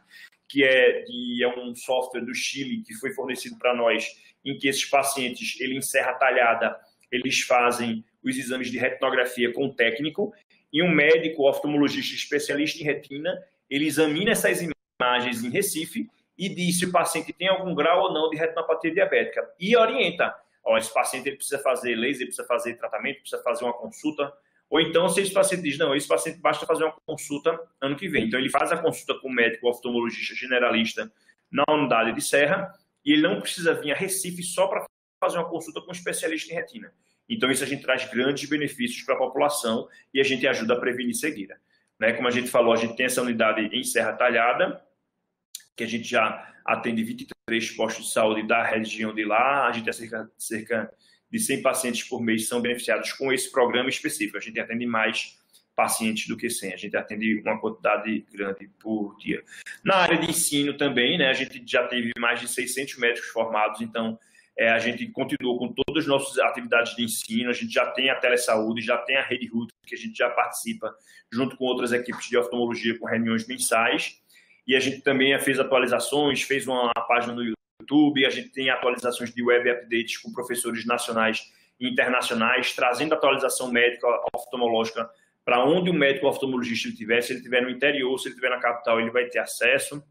que é, que é um software do Chile que foi fornecido para nós, em que esses pacientes, ele encerra a talhada, eles fazem os exames de retinografia com o técnico e um médico oftalmologista especialista em retina, ele examina essas imagens em Recife e diz se o paciente tem algum grau ou não de retinopatia diabética e orienta. Ó, esse paciente ele precisa fazer laser, precisa fazer tratamento, precisa fazer uma consulta. Ou então, se esse paciente diz, não, esse paciente basta fazer uma consulta ano que vem. Então, ele faz a consulta com o médico oftalmologista generalista na unidade de Serra e ele não precisa vir a Recife só para fazer uma consulta com um especialista em retina. Então, isso a gente traz grandes benefícios para a população e a gente ajuda a prevenir cegueira. Né? Como a gente falou, a gente tem essa unidade em Serra Talhada, que a gente já atende 23 postos de saúde da região de lá. A gente tem cerca, cerca de 100 pacientes por mês são beneficiados com esse programa específico. A gente atende mais pacientes do que 100. A gente atende uma quantidade grande por dia. Na área de ensino também, né, a gente já teve mais de 600 médicos formados, então é, a gente continuou com todas as nossas atividades de ensino, a gente já tem a telesaúde, já tem a rede RUT, que a gente já participa junto com outras equipes de oftalmologia com reuniões mensais, e a gente também fez atualizações, fez uma página no YouTube, a gente tem atualizações de web updates com professores nacionais e internacionais, trazendo atualização médica oftalmológica para onde o médico oftalmologista estiver, se ele estiver no interior, se ele estiver na capital, ele vai ter acesso.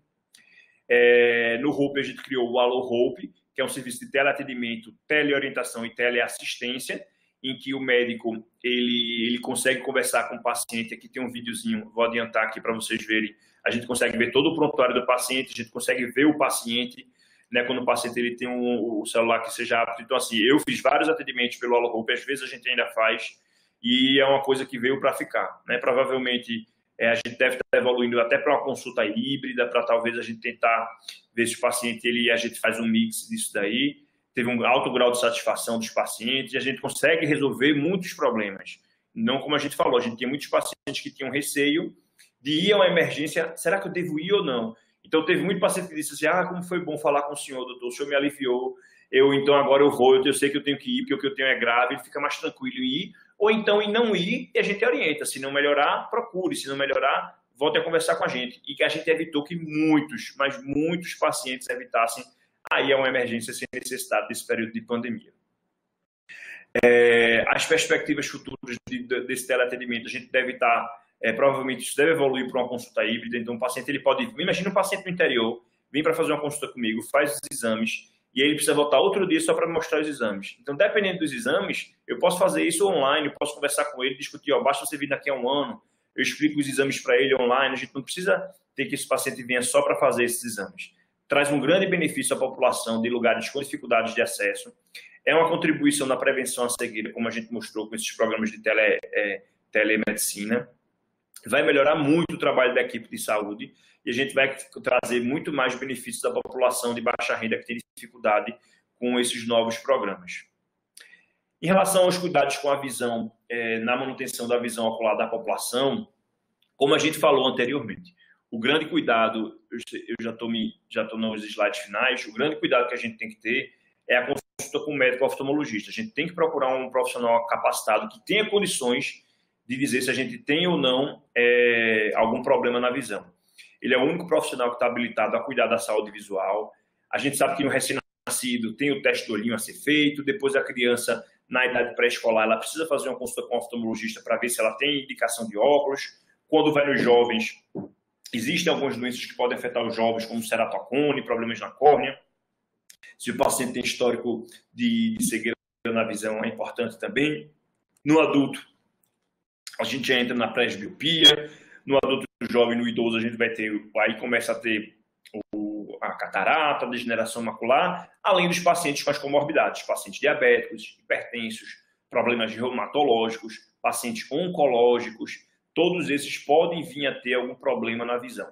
É, no Hope, a gente criou o Alô Hope, que é um serviço de teleatendimento, teleorientação e teleassistência, em que o médico ele, ele consegue conversar com o paciente. Aqui tem um videozinho, vou adiantar aqui para vocês verem. A gente consegue ver todo o prontuário do paciente, a gente consegue ver o paciente, né, quando o paciente ele tem um, o celular que seja apto. Então, assim, eu fiz vários atendimentos pelo Alô Hope, às vezes a gente ainda faz, e é uma coisa que veio para ficar. Né? Provavelmente é, a gente deve estar evoluindo até para uma consulta híbrida, para talvez a gente tentar ver se o paciente, ele, a gente faz um mix disso daí. Teve um alto grau de satisfação dos pacientes e a gente consegue resolver muitos problemas. Não como a gente falou, a gente tinha muitos pacientes que tinham receio de ir a uma emergência, será que eu devo ir ou não? Então, teve muito paciente que disse assim, ah, como foi bom falar com o senhor, doutor, o senhor me aliviou, eu então agora eu vou, eu sei que eu tenho que ir, porque o que eu tenho é grave, ele fica mais tranquilo em ir, ou então em não ir e a gente orienta. Se não melhorar, procure. Se não melhorar, volte a conversar com a gente. E que a gente evitou que muitos, mas muitos pacientes evitassem aí é uma emergência sem necessidade desse período de pandemia. É, as perspectivas futuras de, de, desse teleatendimento, a gente deve estar, é, provavelmente isso deve evoluir para uma consulta híbrida, então o paciente ele pode, imagina um paciente no interior, vem para fazer uma consulta comigo, faz os exames, e ele precisa voltar outro dia só para mostrar os exames. Então, dependendo dos exames, eu posso fazer isso online, eu posso conversar com ele, discutir, ó, basta você vir daqui a um ano, eu explico os exames para ele online, a gente não precisa ter que esse paciente venha só para fazer esses exames. Traz um grande benefício à população de lugares com dificuldades de acesso. É uma contribuição na prevenção à cegueira, como a gente mostrou com esses programas de tele, é, telemedicina. Vai melhorar muito o trabalho da equipe de saúde e a gente vai trazer muito mais benefícios à população de baixa renda que tem dificuldade com esses novos programas. Em relação aos cuidados com a visão, é, na manutenção da visão ocular da população, como a gente falou anteriormente, o grande cuidado, eu já estou já nos slides finais, o grande cuidado que a gente tem que ter é a consulta com o médico oftalmologista. A gente tem que procurar um profissional capacitado que tenha condições de dizer se a gente tem ou não é, algum problema na visão. Ele é o único profissional que está habilitado a cuidar da saúde visual. A gente sabe que no recém-nascido tem o teste do olhinho a ser feito, depois a criança, na idade pré-escolar, ela precisa fazer uma consulta com o oftalmologista para ver se ela tem indicação de óculos. Quando vai nos jovens, existem algumas doenças que podem afetar os jovens, como ceratocone, problemas na córnea. Se o paciente tem histórico de, de cegueira na visão, é importante também. No adulto, a gente entra na presbiopia, no adulto jovem, no idoso, a gente vai ter, aí começa a ter o, a catarata, a degeneração macular, além dos pacientes com as comorbidades, pacientes diabéticos, hipertensos, problemas reumatológicos, pacientes oncológicos, todos esses podem vir a ter algum problema na visão.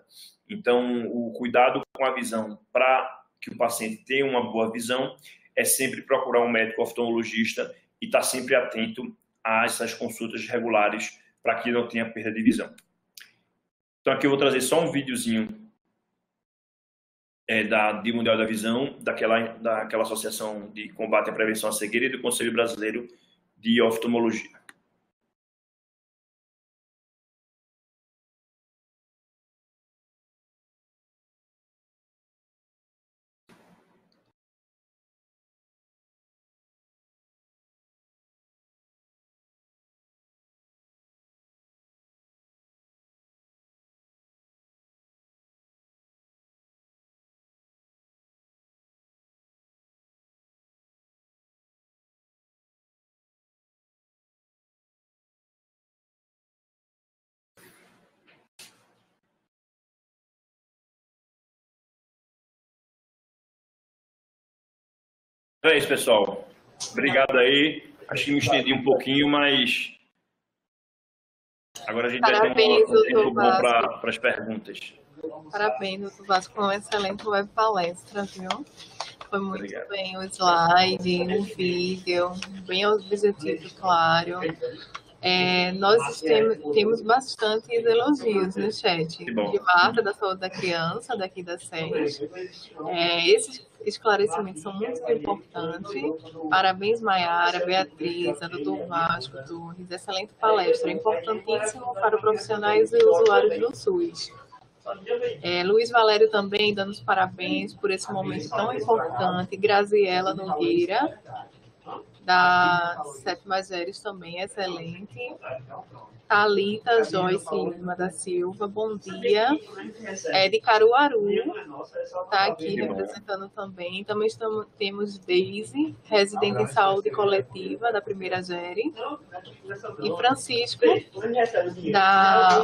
Então, o cuidado com a visão para que o paciente tenha uma boa visão é sempre procurar um médico oftalmologista e estar tá sempre atento a essas consultas regulares para que não tenha perda de visão. Então aqui eu vou trazer só um videozinho é, da, de Mundial da Visão, daquela, daquela Associação de Combate à Prevenção à Cegueira e do Conselho Brasileiro de Oftalmologia. Então é isso, pessoal. Obrigado aí. Acho que me estendi um pouquinho, mas agora a gente Parabéns, vai ter um tempo bom para as perguntas. Parabéns, doutor Vasco, foi uma excelente web palestra, viu? Foi muito Obrigado. bem o slide, o vídeo, bem objetivo, claro. É, nós tem, temos bastante elogios no chat de Marta, da Saúde da Criança, daqui da SES. É, esses esclarecimentos são muito importantes. Parabéns, Maiara, Beatriz, a doutor Vasco Torres. Excelente palestra, importantíssimo para os profissionais e usuários do SUS. É, Luiz Valério também dando os parabéns por esse momento tão importante. Graziela Nogueira, da Sete Mais Velhos também, excelente. Thalita Joyce Lima da Silva, bom dia. É de Caruaru, está aqui representando também. Também estamos, temos Deise, residente em saúde coletiva da primeira GERE. E Francisco, da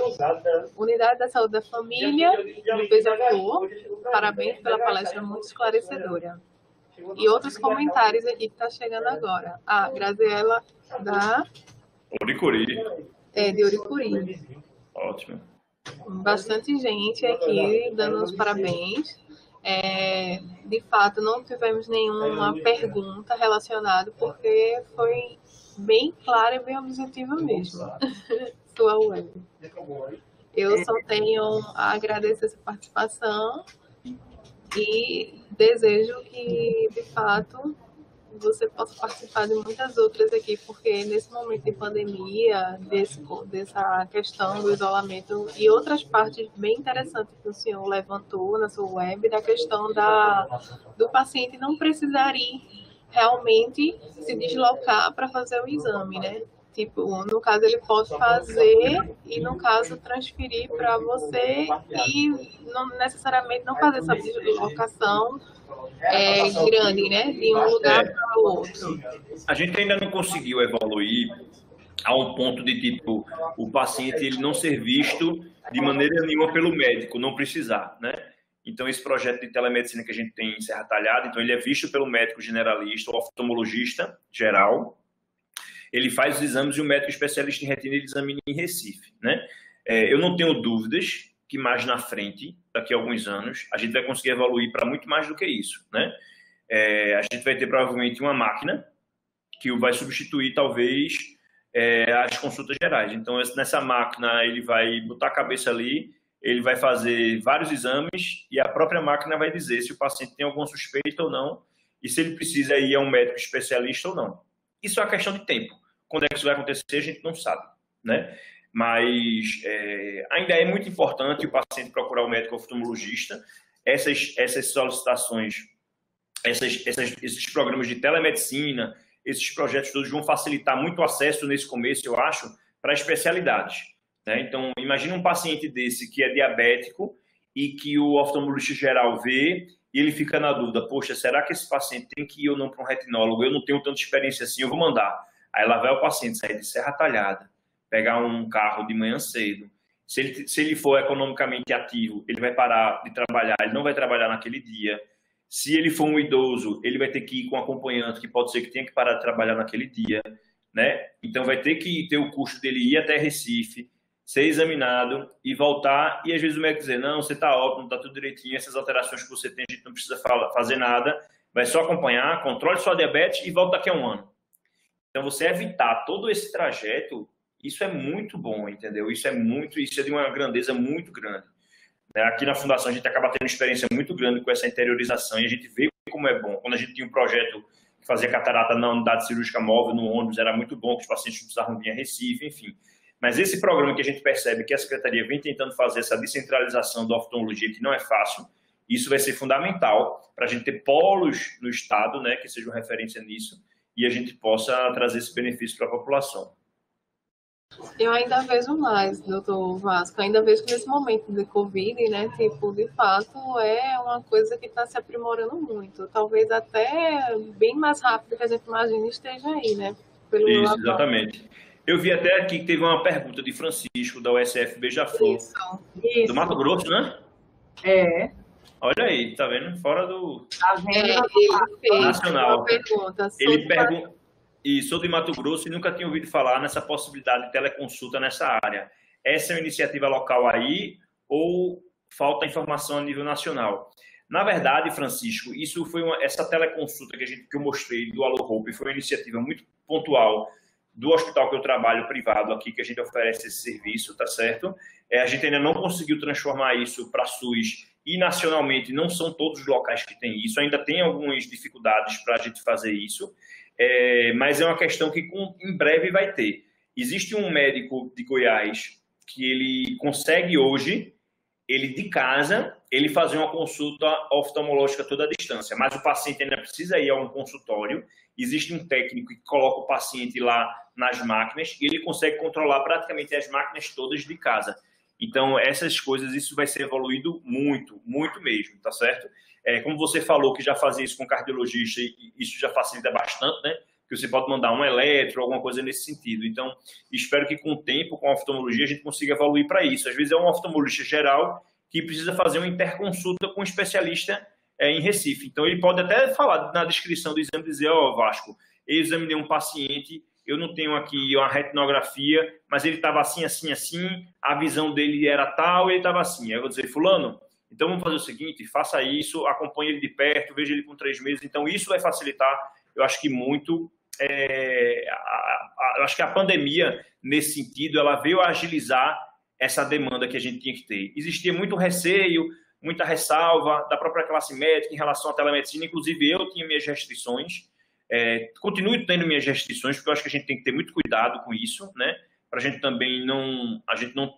Unidade da Saúde da Família, do Beija-Flor. Parabéns pela palestra muito esclarecedora. E outros comentários aqui que está chegando agora. A Graziela da. Oricuri. É, de Oricuri. Ótimo. Bastante gente aqui dando os parabéns. É, de fato, não tivemos nenhuma pergunta relacionada, porque foi bem clara e bem objetiva mesmo. Sua web. Eu só tenho a agradecer essa participação e desejo que, de fato, você possa participar de muitas outras aqui, porque nesse momento de pandemia, desse, dessa questão do isolamento e outras partes bem interessantes que o senhor levantou na sua web, da questão da, do paciente não precisar ir realmente se deslocar para fazer o exame, né? Tipo, no caso ele pode fazer e no caso transferir para você e não necessariamente não fazer essa deslocação é, grande, né? De um lugar é, para o outro. A gente ainda não conseguiu evoluir a um ponto de tipo o paciente ele não ser visto de maneira nenhuma pelo médico, não precisar, né? Então, esse projeto de telemedicina que a gente tem em Serra Talhada, então ele é visto pelo médico generalista ou oftalmologista geral, ele faz os exames e o médico especialista em retina ele examina em Recife, né? É, eu não tenho dúvidas que mais na frente, daqui a alguns anos, a gente vai conseguir evoluir para muito mais do que isso, né? É, a gente vai ter provavelmente uma máquina que vai substituir talvez é, as consultas gerais. Então nessa máquina ele vai botar a cabeça ali, ele vai fazer vários exames e a própria máquina vai dizer se o paciente tem alguma suspeita ou não e se ele precisa ir a um médico especialista ou não. Isso é uma questão de tempo. Quando é que isso vai acontecer, a gente não sabe, né? Mas é, ainda é muito importante o paciente procurar o médico oftalmologista. Essas, essas solicitações, essas, essas, esses programas de telemedicina, esses projetos todos vão facilitar muito o acesso nesse começo, eu acho, para especialidades. Né? Então, imagine um paciente desse que é diabético e que o oftalmologista geral vê e ele fica na dúvida, poxa, será que esse paciente tem que ir ou não para um retinólogo? Eu não tenho tanta experiência assim, eu vou mandar. Aí lá vai o paciente sair de Serra Talhada, pegar um carro de manhã cedo. Se ele, se ele for economicamente ativo, ele vai parar de trabalhar, ele não vai trabalhar naquele dia. Se ele for um idoso, ele vai ter que ir com um acompanhante, que pode ser que tenha que parar de trabalhar naquele dia, né? Então vai ter que ter o custo dele ir até Recife, ser examinado e voltar. E às vezes o médico dizer: não, você está ótimo, está tudo direitinho, essas alterações que você tem, a gente não precisa fazer nada, vai só acompanhar, controle sua diabetes e volta daqui a um ano. Então, você evitar todo esse trajeto, isso é muito bom, entendeu? Isso é muito, isso é de uma grandeza muito grande. Né? Aqui na Fundação, a gente acaba tendo uma experiência muito grande com essa interiorização e a gente vê como é bom. Quando a gente tinha um projeto que fazia catarata na unidade cirúrgica móvel, no ônibus, era muito bom, que os pacientes precisavam vir a Recife, enfim. Mas esse programa que a gente percebe que a Secretaria vem tentando fazer essa descentralização da oftalmologia, que não é fácil, isso vai ser fundamental para a gente ter polos no Estado, né, que sejam referência nisso, e a gente possa trazer esse benefício para a população. Eu ainda vejo mais, doutor Vasco, ainda vejo que nesse momento de Covid, né, tipo, de fato é uma coisa que está se aprimorando muito. Talvez até bem mais rápido que a gente imagina esteja aí, né? Pelo Isso, exatamente. Eu vi até aqui que teve uma pergunta de Francisco, da USF Beija-Flor. Isso, isso. Do Mato Grosso, né? É. Olha aí, tá vendo? Fora do tá vendo? É, ele fez nacional. Pergunta ele pergunta e sou de Mato Grosso e nunca tinha ouvido falar nessa possibilidade de teleconsulta nessa área. Essa é uma iniciativa local aí ou falta informação a nível nacional? Na verdade, Francisco, isso foi uma, essa teleconsulta que a gente que eu mostrei do Allo Hope foi uma iniciativa muito pontual do hospital que eu trabalho privado aqui, que a gente oferece esse serviço, tá certo? É, a gente ainda não conseguiu transformar isso para SUS e nacionalmente não são todos os locais que têm isso, ainda tem algumas dificuldades para a gente fazer isso, é, mas é uma questão que com, em breve vai ter. Existe um médico de Goiás que ele consegue hoje, ele de casa, ele fazer uma consulta oftalmológica toda a distância, mas o paciente ainda precisa ir a um consultório. Existe um técnico que coloca o paciente lá nas máquinas e ele consegue controlar praticamente as máquinas todas de casa. Então, essas coisas, isso vai ser evoluído muito, muito mesmo, tá certo? É, como você falou que já fazia isso com cardiologista, isso já facilita bastante, né? Que você pode mandar um eletro, alguma coisa nesse sentido. Então, espero que com o tempo, com a oftalmologia, a gente consiga evoluir para isso. Às vezes é um oftalmologista geral que precisa fazer uma interconsulta com um especialista é, em Recife. Então, ele pode até falar na descrição do exame, dizer, ó, oh, Vasco, eu examinei um paciente eu não tenho aqui uma retinografia, mas ele estava assim, assim, assim, a visão dele era tal, ele estava assim. Aí eu vou dizer, fulano, então vamos fazer o seguinte, faça isso, acompanhe ele de perto, veja ele com três meses. Então isso vai facilitar, eu acho que muito. É, a, a, eu acho que a pandemia, nesse sentido, ela veio agilizar essa demanda que a gente tinha que ter. Existia muito receio, muita ressalva da própria classe médica em relação à telemedicina, inclusive eu tinha minhas restrições. É, tendo minhas restrições, porque eu acho que a gente tem que ter muito cuidado com isso, né? Para a gente também não, a gente não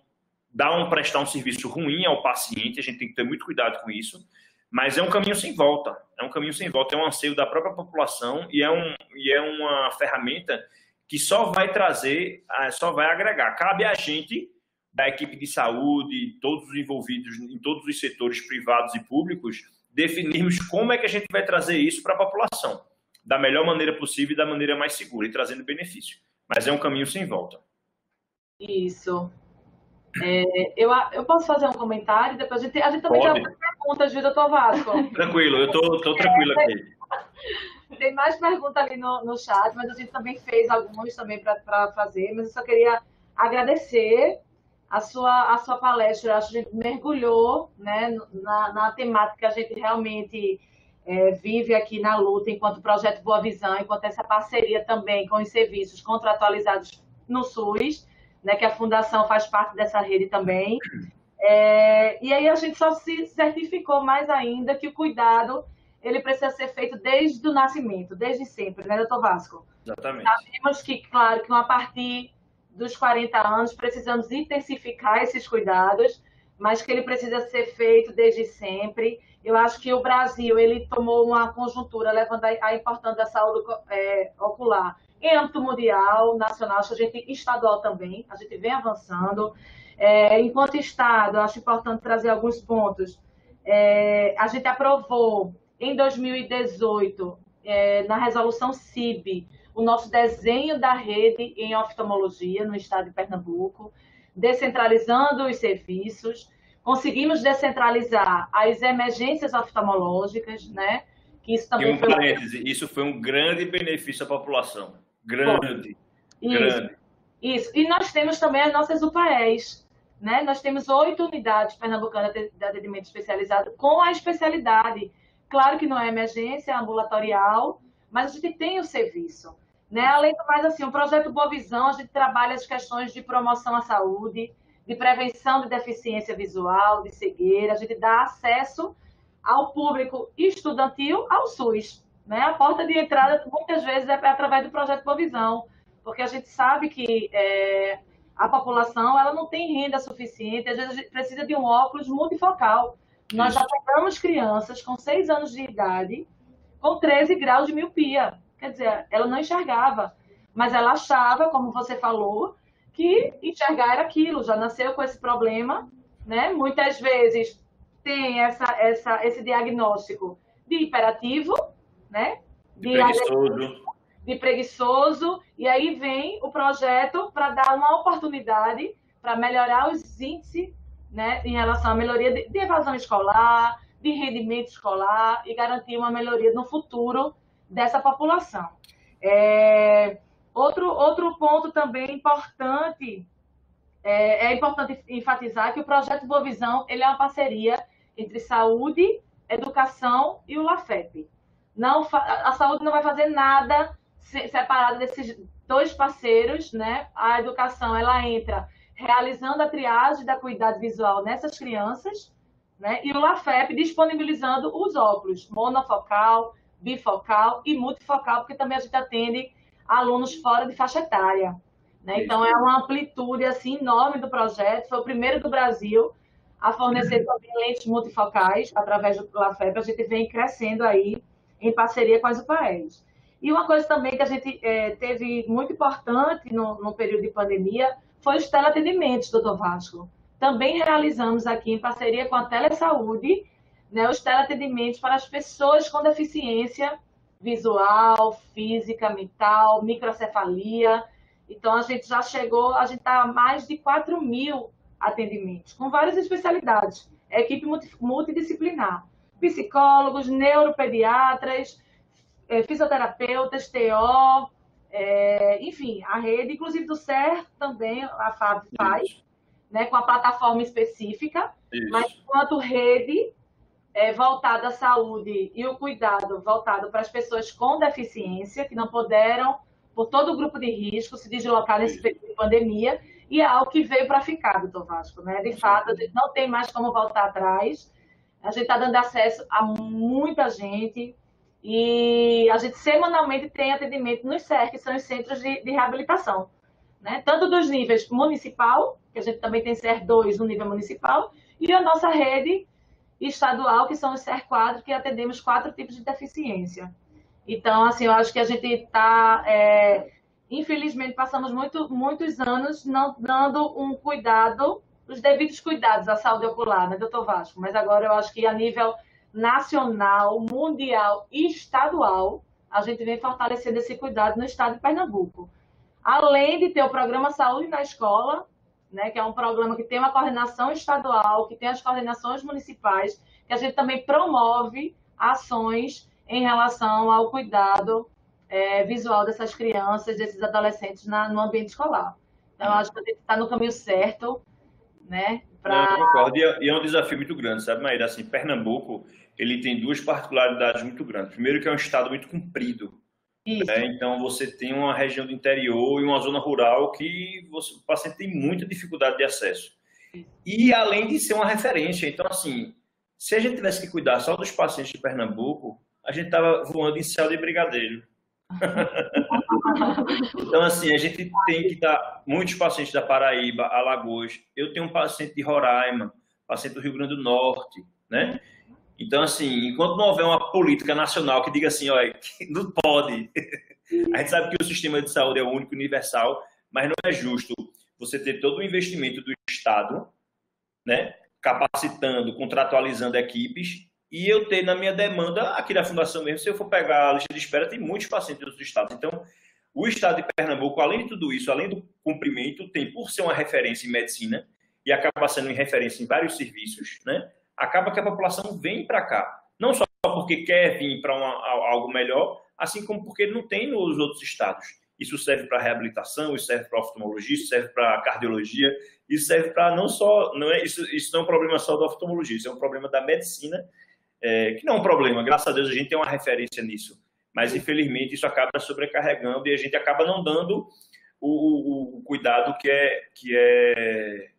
dar um prestar um serviço ruim ao paciente, a gente tem que ter muito cuidado com isso. Mas é um caminho sem volta, é um caminho sem volta, é um anseio da própria população e é, um, e é uma ferramenta que só vai trazer, só vai agregar. Cabe a gente, da equipe de saúde, todos os envolvidos em todos os setores privados e públicos, definirmos como é que a gente vai trazer isso para a população da melhor maneira possível e da maneira mais segura e trazendo benefício. Mas é um caminho sem volta. Isso. É, eu, eu posso fazer um comentário? Depois a gente, a gente também Pode. tem algumas perguntas, viu, doutor Vasco? Tranquilo, eu estou tô, tô tranquilo aqui. Tem mais perguntas ali no, no chat, mas a gente também fez alguns também para fazer, mas eu só queria agradecer a sua, a sua palestra. Eu acho que a gente mergulhou né, na, na temática que a gente realmente é, vive aqui na luta enquanto projeto Boa Visão, enquanto essa parceria também com os serviços contratualizados no SUS, né, que a Fundação faz parte dessa rede também. É, e aí a gente só se certificou mais ainda que o cuidado ele precisa ser feito desde o nascimento, desde sempre, né, doutor Vasco? Exatamente. Sabemos que, claro, que a partir dos 40 anos precisamos intensificar esses cuidados, mas que ele precisa ser feito desde sempre eu acho que o Brasil ele tomou uma conjuntura levando a, importância da saúde é, ocular em âmbito mundial, nacional, acho que a gente estadual também, a gente vem avançando. É, enquanto Estado, acho importante trazer alguns pontos. É, a gente aprovou em 2018, é, na resolução CIB, o nosso desenho da rede em oftalmologia no estado de Pernambuco, descentralizando os serviços. Conseguimos descentralizar as emergências oftalmológicas, né? Que isso também e um foi... parêntese, isso foi um grande benefício à população. Grande. Isso. Grande. Isso. E nós temos também as nossas UPAEs, né? Nós temos oito unidades pernambucanas de atendimento especializado com a especialidade. Claro que não é emergência, é ambulatorial, mas a gente tem o serviço. Né? Além do mais, assim, o projeto Boa Visão, a gente trabalha as questões de promoção à saúde, de prevenção de deficiência visual, de cegueira, a gente dá acesso ao público estudantil ao SUS. Né? A porta de entrada, muitas vezes, é através do projeto Provisão, porque a gente sabe que é, a população ela não tem renda suficiente, às vezes a gente precisa de um óculos multifocal. Nós já pegamos crianças com 6 anos de idade com 13 graus de miopia. Quer dizer, ela não enxergava, mas ela achava, como você falou, que enxergar aquilo, já nasceu com esse problema, né? Muitas vezes tem essa, essa, esse diagnóstico de hiperativo, né? De, de preguiçoso. De preguiçoso, e aí vem o projeto para dar uma oportunidade para melhorar os índices né, em relação à melhoria de, de evasão escolar, de rendimento escolar e garantir uma melhoria no futuro dessa população. É, Outro, outro ponto também importante, é, é, importante enfatizar que o projeto Boa Visão ele é uma parceria entre saúde, educação e o LAFEP. Não, a saúde não vai fazer nada separado desses, dois parceiros, né? A educação, ela entra realizando a triagem da cuidado visual nessas crianças, né? E o LAFEP disponibilizando os óculos monofocal, bifocal e multifocal, porque também a gente atende alunos fora de faixa etária. Né? Então, é uma amplitude assim, enorme do projeto. Foi o primeiro do Brasil a fornecer também lentes multifocais através do LAFEP. A gente vem crescendo aí em parceria com as UPAEs. E uma coisa também que a gente é, teve muito importante no, no, período de pandemia foi os teleatendimentos, doutor Vasco. Também realizamos aqui, em parceria com a Telesaúde, né, os teleatendimentos para as pessoas com deficiência visual, física, mental, microcefalia. Então, a gente já chegou, a gente está a mais de 4 mil atendimentos, com várias especialidades. equipe multidisciplinar. Psicólogos, neuropediatras, é, fisioterapeutas, TO, é, enfim, a rede, inclusive do CER também, a FAB faz, né, com a plataforma específica, Isso. mas quanto rede é, voltada à saúde e o cuidado voltado para as pessoas com deficiência, que não puderam, por todo o grupo de risco, se deslocar nesse período de pandemia, e é algo que veio para ficar, doutor Vasco. Né? De fato, a gente não tem mais como voltar atrás. A gente está dando acesso a muita gente, e a gente semanalmente tem atendimento nos CER, que são os centros de, de reabilitação. Né? Tanto dos níveis municipal, que a gente também tem CER 2 no nível municipal, e a nossa rede estadual, que são os CER 4, que atendemos quatro tipos de deficiência. Então, assim, eu acho que a gente está, é, infelizmente, passamos muito, muitos anos não dando um cuidado, os devidos cuidados à saúde ocular, né, doutor Vasco? Mas agora eu acho que a nível nacional, mundial e estadual, a gente vem fortalecendo esse cuidado no estado de Pernambuco. Além de ter o programa Saúde na Escola, né, que é um programa que tem uma coordenação estadual, que tem as coordenações municipais, que a gente também promove ações em relação ao cuidado é, visual dessas crianças, desses adolescentes na, no ambiente escolar. Então, acho que a gente está no caminho certo, né? Pra... Não, concordo. É, e é um desafio muito grande, sabe, Maíra? Assim, Pernambuco, ele tem duas particularidades muito grandes. Primeiro que é um estado muito comprido. Né? Então, você tem uma região do interior e uma zona rural que você, o paciente tem muita dificuldade de acesso. E além de ser uma referência, então, assim, se a gente tivesse que cuidar só dos pacientes de Pernambuco, a gente estava voando em céu de brigadeiro. então, assim, a gente tem que dar muitos pacientes da Paraíba, Alagoas. Eu tenho um paciente de Roraima, paciente do Rio Grande do Norte, né? Então, assim, enquanto não houver uma política nacional que diga assim, olha, não pode. A gente sabe que o sistema de saúde é o único universal, mas não é justo você ter todo o investimento do Estado, né? Capacitando, contratualizando equipes, e eu ter na minha demanda, aqui da Fundação mesmo, se eu for pegar a lista de espera, tem muitos pacientes dos estados. Então, o estado de Pernambuco, além de tudo isso, além do cumprimento, tem, por ser uma referência em medicina, e acaba sendo em referência em vários serviços, né? Acaba que a população vem para cá. Não só porque quer vir para algo melhor, assim como porque não tem nos outros estados. Isso serve para reabilitação, isso serve para oftalmologia, isso serve para cardiologia, isso serve para não só. Não é, isso, isso não é um problema só da oftalmologia, isso é um problema da medicina, é, que não é um problema. Graças a Deus a gente tem uma referência nisso. Mas, infelizmente, isso acaba sobrecarregando e a gente acaba não dando o, o, o cuidado que é, que é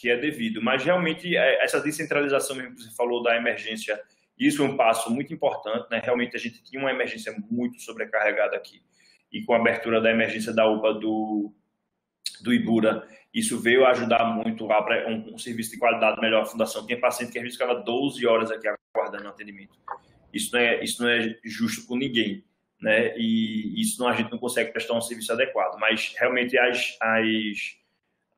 que é devido. Mas realmente é, essa descentralização mesmo que você falou da emergência, isso é um passo muito importante, né? Realmente a gente tinha uma emergência muito sobrecarregada aqui. E com a abertura da emergência da UPA do, do Ibura, isso veio ajudar muito a um, um serviço de qualidade melhor. A fundação tinha paciente que às vezes ficava 12 horas aqui aguardando atendimento. Isso não é, isso não é justo com ninguém, né? E isso não, a gente não consegue prestar um serviço adequado. Mas realmente as, as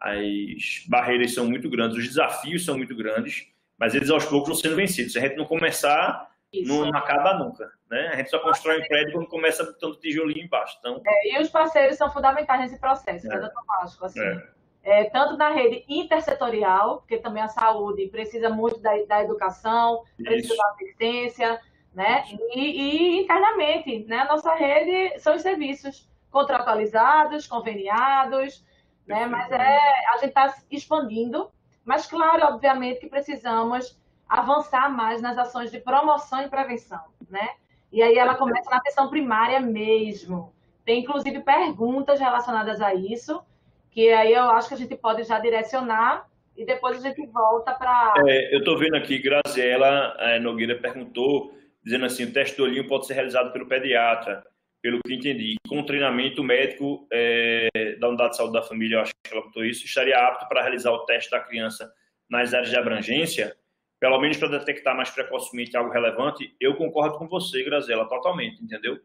as barreiras são muito grandes, os desafios são muito grandes, mas eles aos poucos vão sendo vencidos. Se a gente não começar, não, não, acaba nunca. Né? A gente só constrói um prédio quando começa botando tijolinho embaixo. Então... É, e os parceiros são fundamentais nesse processo, é. né, doutor Mágico? Assim, é. É, tanto na rede intersetorial, porque também a saúde precisa muito da, da educação, precisa da assistência, né? E, e, internamente, né? A nossa rede são os serviços contratualizados, conveniados, né? Mas é, a gente está expandindo, mas claro, obviamente que precisamos avançar mais nas ações de promoção e prevenção, né? E aí ela começa na atenção primária mesmo, Tem inclusive perguntas relacionadas a isso, que aí eu acho que a gente pode já direcionar e depois a gente volta para. É, eu estou vendo aqui, Graziela é, Nogueira perguntou, dizendo assim: o teste do olhinho pode ser realizado pelo pediatra, pelo que entendi. Com treinamento, médico é, da unidade de saúde da família, eu acho que ela botou isso, estaria apto para realizar o teste da criança nas áreas de abrangência, pelo menos para detectar mais precocemente algo relevante. Eu concordo com você, Graziela, totalmente, entendeu?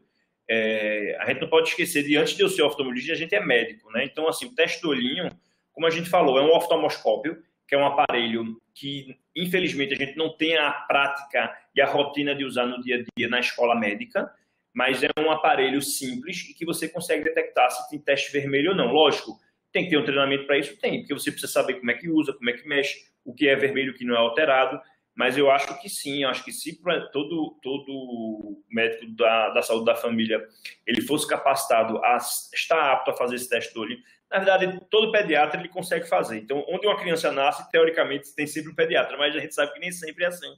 É, a gente não pode esquecer de antes de eu ser oftalmologista, a gente é médico, né? Então, assim, o teste do olhinho, como a gente falou, é um oftalmoscópio, que é um aparelho que, infelizmente, a gente não tem a prática e a rotina de usar no dia a dia na escola médica, mas é um aparelho simples e que você consegue detectar se tem teste vermelho ou não. Lógico, tem que ter um treinamento para isso? Tem, porque você precisa saber como é que usa, como é que mexe, o que é vermelho, o que não é alterado. Mas eu acho que sim, acho que se todo, todo médico da, da saúde da família ele fosse capacitado a estar apto a fazer esse teste do olho, na verdade, todo pediatra ele consegue fazer. Então, onde uma criança nasce, teoricamente, tem sempre um pediatra, mas a gente sabe que nem sempre é assim.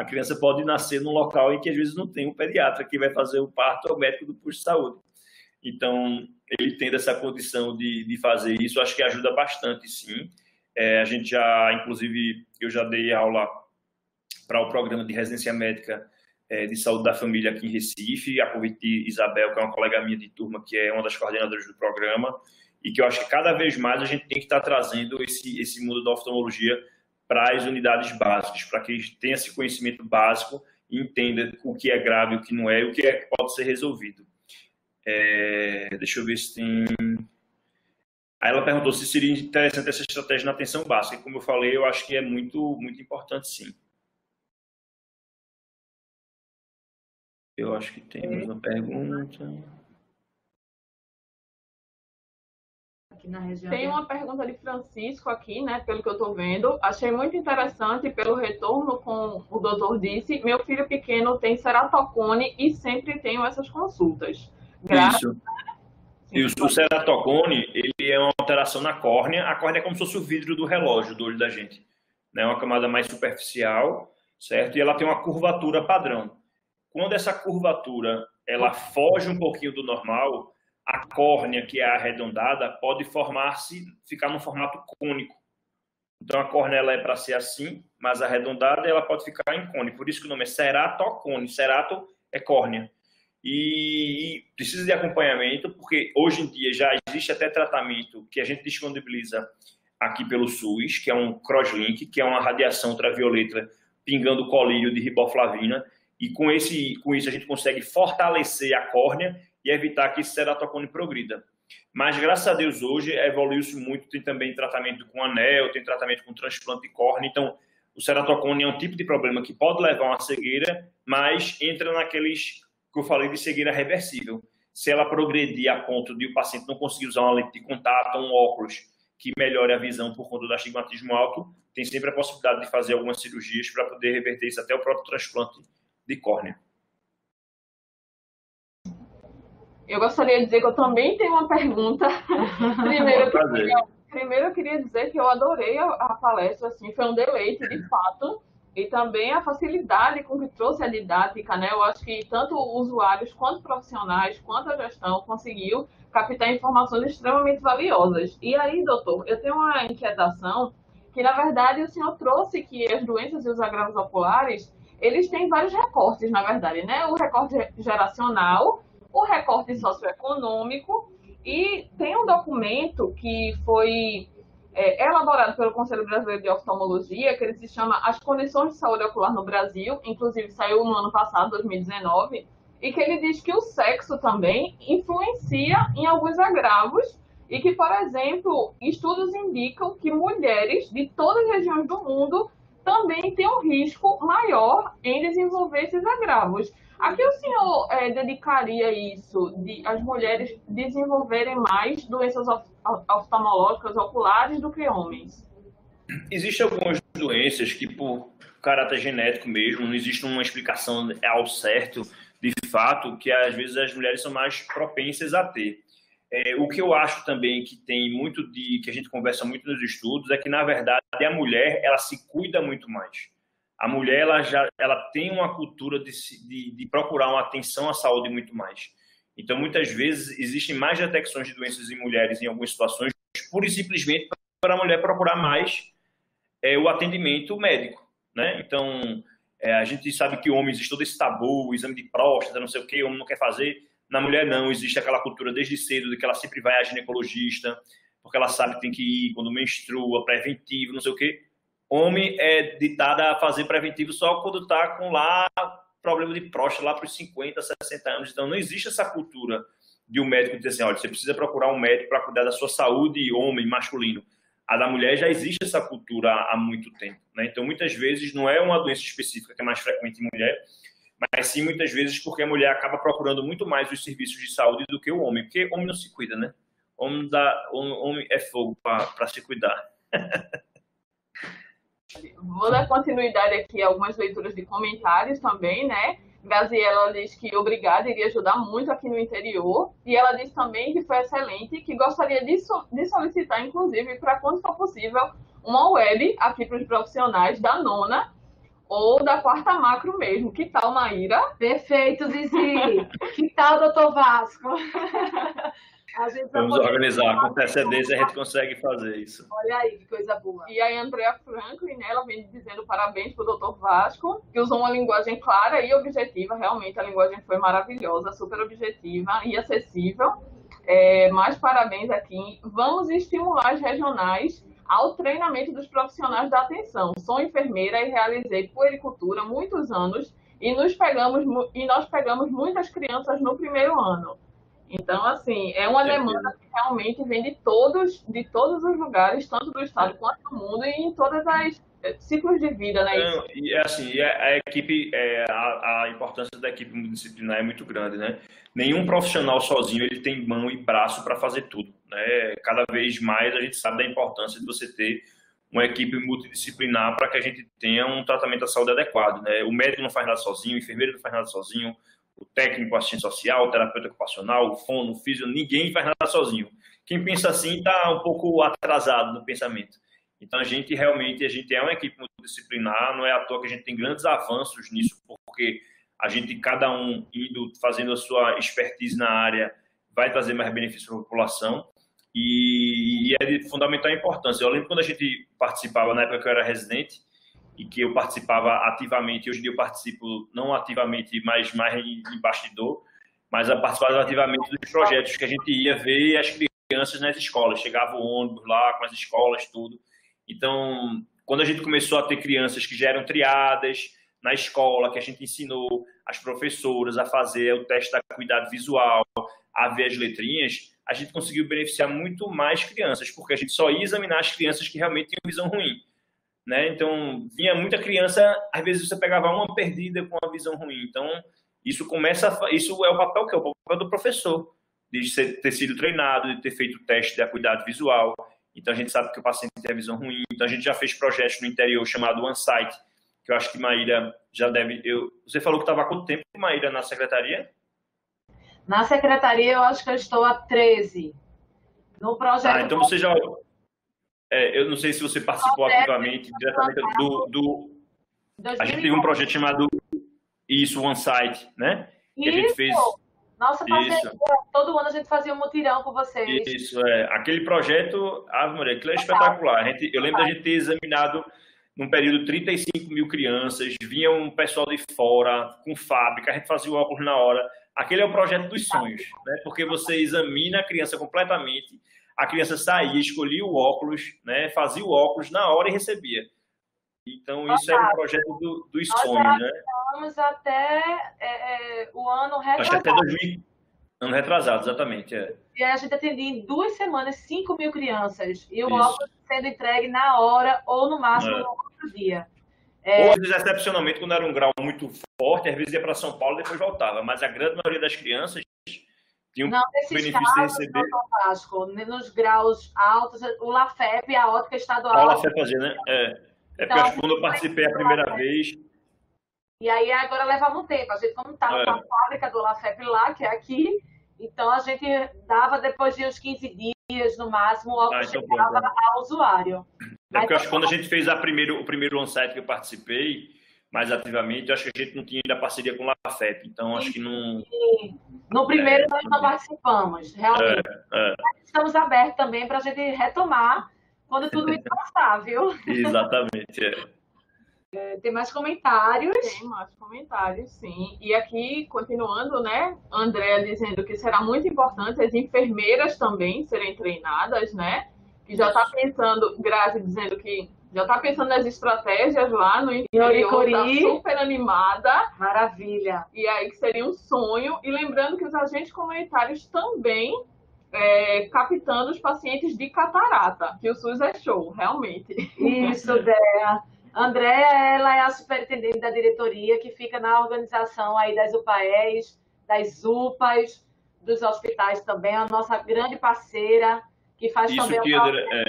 A criança pode nascer num local em que às vezes não tem um pediatra que vai fazer o parto ou o médico do posto de saúde. Então, ele tendo essa condição de, de fazer isso, acho que ajuda bastante, sim. É, a gente já, inclusive, eu já dei aula para o programa de residência médica é, de saúde da família aqui em Recife, a de Isabel, que é uma colega minha de turma, que é uma das coordenadoras do programa, e que eu acho que cada vez mais a gente tem que estar trazendo esse, esse mundo da oftalmologia para as unidades básicas, para que eles tenham esse conhecimento básico e entenda o que é grave, o que não é, e o que é, pode ser resolvido. É, deixa eu ver se tem. Aí ela perguntou se seria interessante essa estratégia na atenção básica. E como eu falei, eu acho que é muito, muito importante, sim. Eu acho que temos uma pergunta. Aqui na região. Tem uma pergunta de Francisco aqui, né, pelo que eu estou vendo. Achei muito interessante pelo retorno com o doutor disse. Meu filho pequeno tem ceratocone e sempre tenho essas consultas. Graças Isso. E o, ceratocone, ele é uma alteração na córnea. A córnea é como se fosse o vidro do relógio do olho da gente. É né? uma camada mais superficial, certo? E ela tem uma curvatura padrão. Quando essa curvatura ela foge um pouquinho do normal, a córnea, que é arredondada, pode formar-se, ficar no formato cônico. Então, a córnea ela é para ser assim, mas arredondada ela pode ficar em cone. Por isso que o nome é ceratocone. Cerato é córnea. E, precisa de acompanhamento, porque hoje em dia já existe até tratamento que a gente disponibiliza aqui pelo SUS, que é um crosslink, que é uma radiação ultravioleta pingando colírio de riboflavina, e com, esse, com isso a gente consegue fortalecer a córnea e evitar que ceratocone progrida. Mas, graças a Deus, hoje evoluiu-se muito. Tem também tratamento com anel, tem tratamento com transplante de córnea. Então, o ceratocone é um tipo de problema que pode levar a uma cegueira, mas entra naqueles que eu falei de cegueira reversível. Se ela progredir a ponto de o paciente não conseguir usar uma lente de contato, um óculos que melhore a visão por conta do astigmatismo alto, tem sempre a possibilidade de fazer algumas cirurgias para poder reverter isso até o próprio transplante de córnea. Eu gostaria de dizer que eu também tenho uma pergunta. primeiro, eu queria, primeiro, eu queria dizer que eu adorei a, a, palestra, assim, foi um deleite, de fato. E também a facilidade com que trouxe a didática, né? Eu acho que tanto usuários quanto profissionais, quanto a gestão conseguiu captar informações extremamente valiosas. E aí, doutor, eu tenho uma inquietação que, na verdade, o senhor trouxe que as doenças e os agravos oculares, eles têm vários recortes, na verdade, né? O recorte geracional, o recorte socioeconômico e tem um documento que foi é, elaborado pelo Conselho Brasileiro de Oftalmologia, que ele se chama As Condições de Saúde Ocular no Brasil, inclusive saiu no ano passado, 2019, e que ele diz que o sexo também influencia em alguns agravos e que, por exemplo, estudos indicam que mulheres de todas as regiões do mundo também têm um risco maior em desenvolver esses agravos. A que o senhor é, dedicaria isso, de as mulheres desenvolverem mais doenças oftalmológicas oculares do que homens? Existem algumas doenças que, por caráter genético mesmo, não existe uma explicação ao certo, de fato, que às vezes as mulheres são mais propensas a ter. É, o que eu acho também que tem muito de que a gente conversa muito nos estudos é que na verdade a mulher ela se cuida muito mais a mulher ela já ela tem uma cultura de, de, de, procurar uma atenção à saúde muito mais. Então, muitas vezes, existem mais detecções de doenças em mulheres em algumas situações, pura e simplesmente para a mulher procurar mais é, o atendimento médico. Né? Então, é, a gente sabe que homens existe todo esse tabu, exame de próstata, não sei o que, homem não quer fazer. Na mulher, não, existe aquela cultura desde cedo de que ela sempre vai a ginecologista, porque ela sabe que tem que ir quando menstrua, preventivo, não sei o que. Homem é ditada a fazer preventivo só quando está com lá problema de próstata lá para os 50, 60 anos. Então, não existe essa cultura de um médico dizer assim, olha, você precisa procurar um médico para cuidar da sua saúde homem, masculino. A da mulher já existe essa cultura há muito tempo. Né? Então, muitas vezes, não é uma doença específica que é mais frequente em mulher, mas sim muitas vezes porque a mulher acaba procurando muito mais os serviços de saúde do que o homem, porque homem não se cuida, né? Homem, dá, o homem é fogo para se cuidar. Vou dar continuidade aqui a algumas leituras de comentários também, né? Graziela diz que obrigada, iria ajudar muito aqui no interior. E ela diz também que foi excelente, que gostaria de, so de solicitar, inclusive, para quando for possível, uma web aqui para os profissionais da nona ou da quarta macro mesmo. Que tal, Maíra? Perfeito, Zizi. que tal, doutor Vasco? Vamos organizar, com antecedência a gente consegue fazer isso. Olha aí, que coisa boa. E aí, Andrea Franklin, né, ela vem dizendo parabéns para o Dr. Vasco, que usou uma linguagem clara e objetiva. Realmente, a linguagem foi maravilhosa, super objetiva e acessível. É, mais parabéns aqui. Vamos estimular as regionais ao treinamento dos profissionais da atenção. Sou enfermeira e realizei puericultura muitos anos e, nos pegamos, e nós pegamos muitas crianças no primeiro ano. Então, assim, é uma demanda que realmente vem de todos, de todos os lugares, tanto do estado quanto do mundo, e em todas as eh, ciclos de vida, né? Não, e é assim, a, equipe, é, a, a, importância da equipe multidisciplinar é muito grande, né? Nenhum profissional sozinho ele tem mão e braço para fazer tudo, né? Cada vez mais a gente sabe da importância de você ter uma equipe multidisciplinar para que a gente tenha um tratamento da saúde adequado, né? O médico não faz nada sozinho, o enfermeiro não faz nada sozinho, o técnico, o assistente social, o terapeuta ocupacional, o fono, o físico, ninguém faz nada sozinho. Quem pensa assim está um pouco atrasado no pensamento. Então a gente realmente a gente é uma equipe multidisciplinar, não é à toa que a gente tem grandes avanços nisso, porque a gente cada um indo fazendo a sua expertise na área vai trazer mais benefícios para a população e, e é de fundamental importância. Eu lembro quando a gente participava na época que eu era residente, e que eu participava ativamente, hoje em dia eu participo não ativamente, mas mais em, bastidor, mas eu participava ativamente dos projetos que a gente ia ver as crianças nas escolas, chegava o ônibus lá com as escolas, tudo. Então, quando a gente começou a ter crianças que já eram triadas na escola, que a gente ensinou as professoras a fazer o teste da cuidado visual, a ver as letrinhas, a gente conseguiu beneficiar muito mais crianças, porque a gente só ia examinar as crianças que realmente tinham visão ruim né? Então, vinha muita criança, às vezes você pegava uma perdida com uma visão ruim. Então, isso começa, a, isso é o papel que é o papel do professor, de ser, ter sido treinado, de ter feito o teste de acuidade visual. Então, a gente sabe que o paciente tem a visão ruim. Então, a gente já fez projetos no interior chamado OneSight, que eu acho que Maíra já deve. Eu, você falou que estava há quanto tempo, Maíra, na secretaria? Na secretaria, eu acho que eu estou há 13. No projeto. Ah, então você já, é, eu não sei se você participou ativamente, diretamente do, do. A gente teve um projeto chamado Isso, One Site, né? Que a gente fez. Nossa, todo ano a gente fazia um mutirão com vocês. Isso, é. Aquele projeto, Ave Maria, aquilo é espetacular. Gente, eu lembro da gente ter examinado num período 35 mil crianças, vinha um pessoal de fora, com fábrica, a gente fazia o óculos na hora. Aquele é o projeto dos sonhos, né? Porque você examina a criança completamente a criança saía, escolhia o óculos, né, fazia o óculos na hora e recebia. Então, isso era um projeto do, dos Nós sonhos, né? Nós até é, é, o ano retrasado. Acho que até 2000, ano retrasado, exatamente. É. E a gente atendia em duas semanas 5 mil crianças. E o isso. óculos sendo entregue na hora ou no máximo é. no outro dia. É... Ou, às vezes, excepcionalmente, quando era um grau muito forte, às vezes ia para São Paulo e depois voltava. Mas a grande maioria das crianças tinha um não, benefício casos, de receber. Vasco, nos graus altos, o LAFEP, a ótica estadual. O LAFEP fazia, né? É, é então, porque quando eu participei a primeira vez. E aí agora levava um tempo. A gente, como estava é. com a fábrica do LAFEP lá, que é aqui, então a gente dava depois de uns 15 dias no máximo, o ah, então chegava ao usuário. É porque eu acho que quando a gente fez a primeiro, o primeiro on-site que eu participei, mais ativamente. Eu acho que a gente não tinha ainda parceria com a LAFEP, então acho que não. No primeiro é, nós não participamos, realmente. É, é. Estamos abertos também para a gente retomar quando tudo isso passar, viu? Exatamente. É. É, tem mais comentários? Tem mais comentários, sim. E aqui, continuando, né? Andréa dizendo que será muito importante as enfermeiras também serem treinadas, né? Que já está pensando, Grazi dizendo que já está pensando nas estratégias lá no interior, tá super animada. Maravilha. E aí que seria um sonho. E lembrando que os agentes comunitários também é, captando os pacientes de catarata, que o SUS é show, realmente. Isso, Dea. Andréa, ela é a superintendente da diretoria que fica na organização aí das UPAEs, das UPAs, dos hospitais também, a nossa grande parceira, que faz Isso também que, André, é...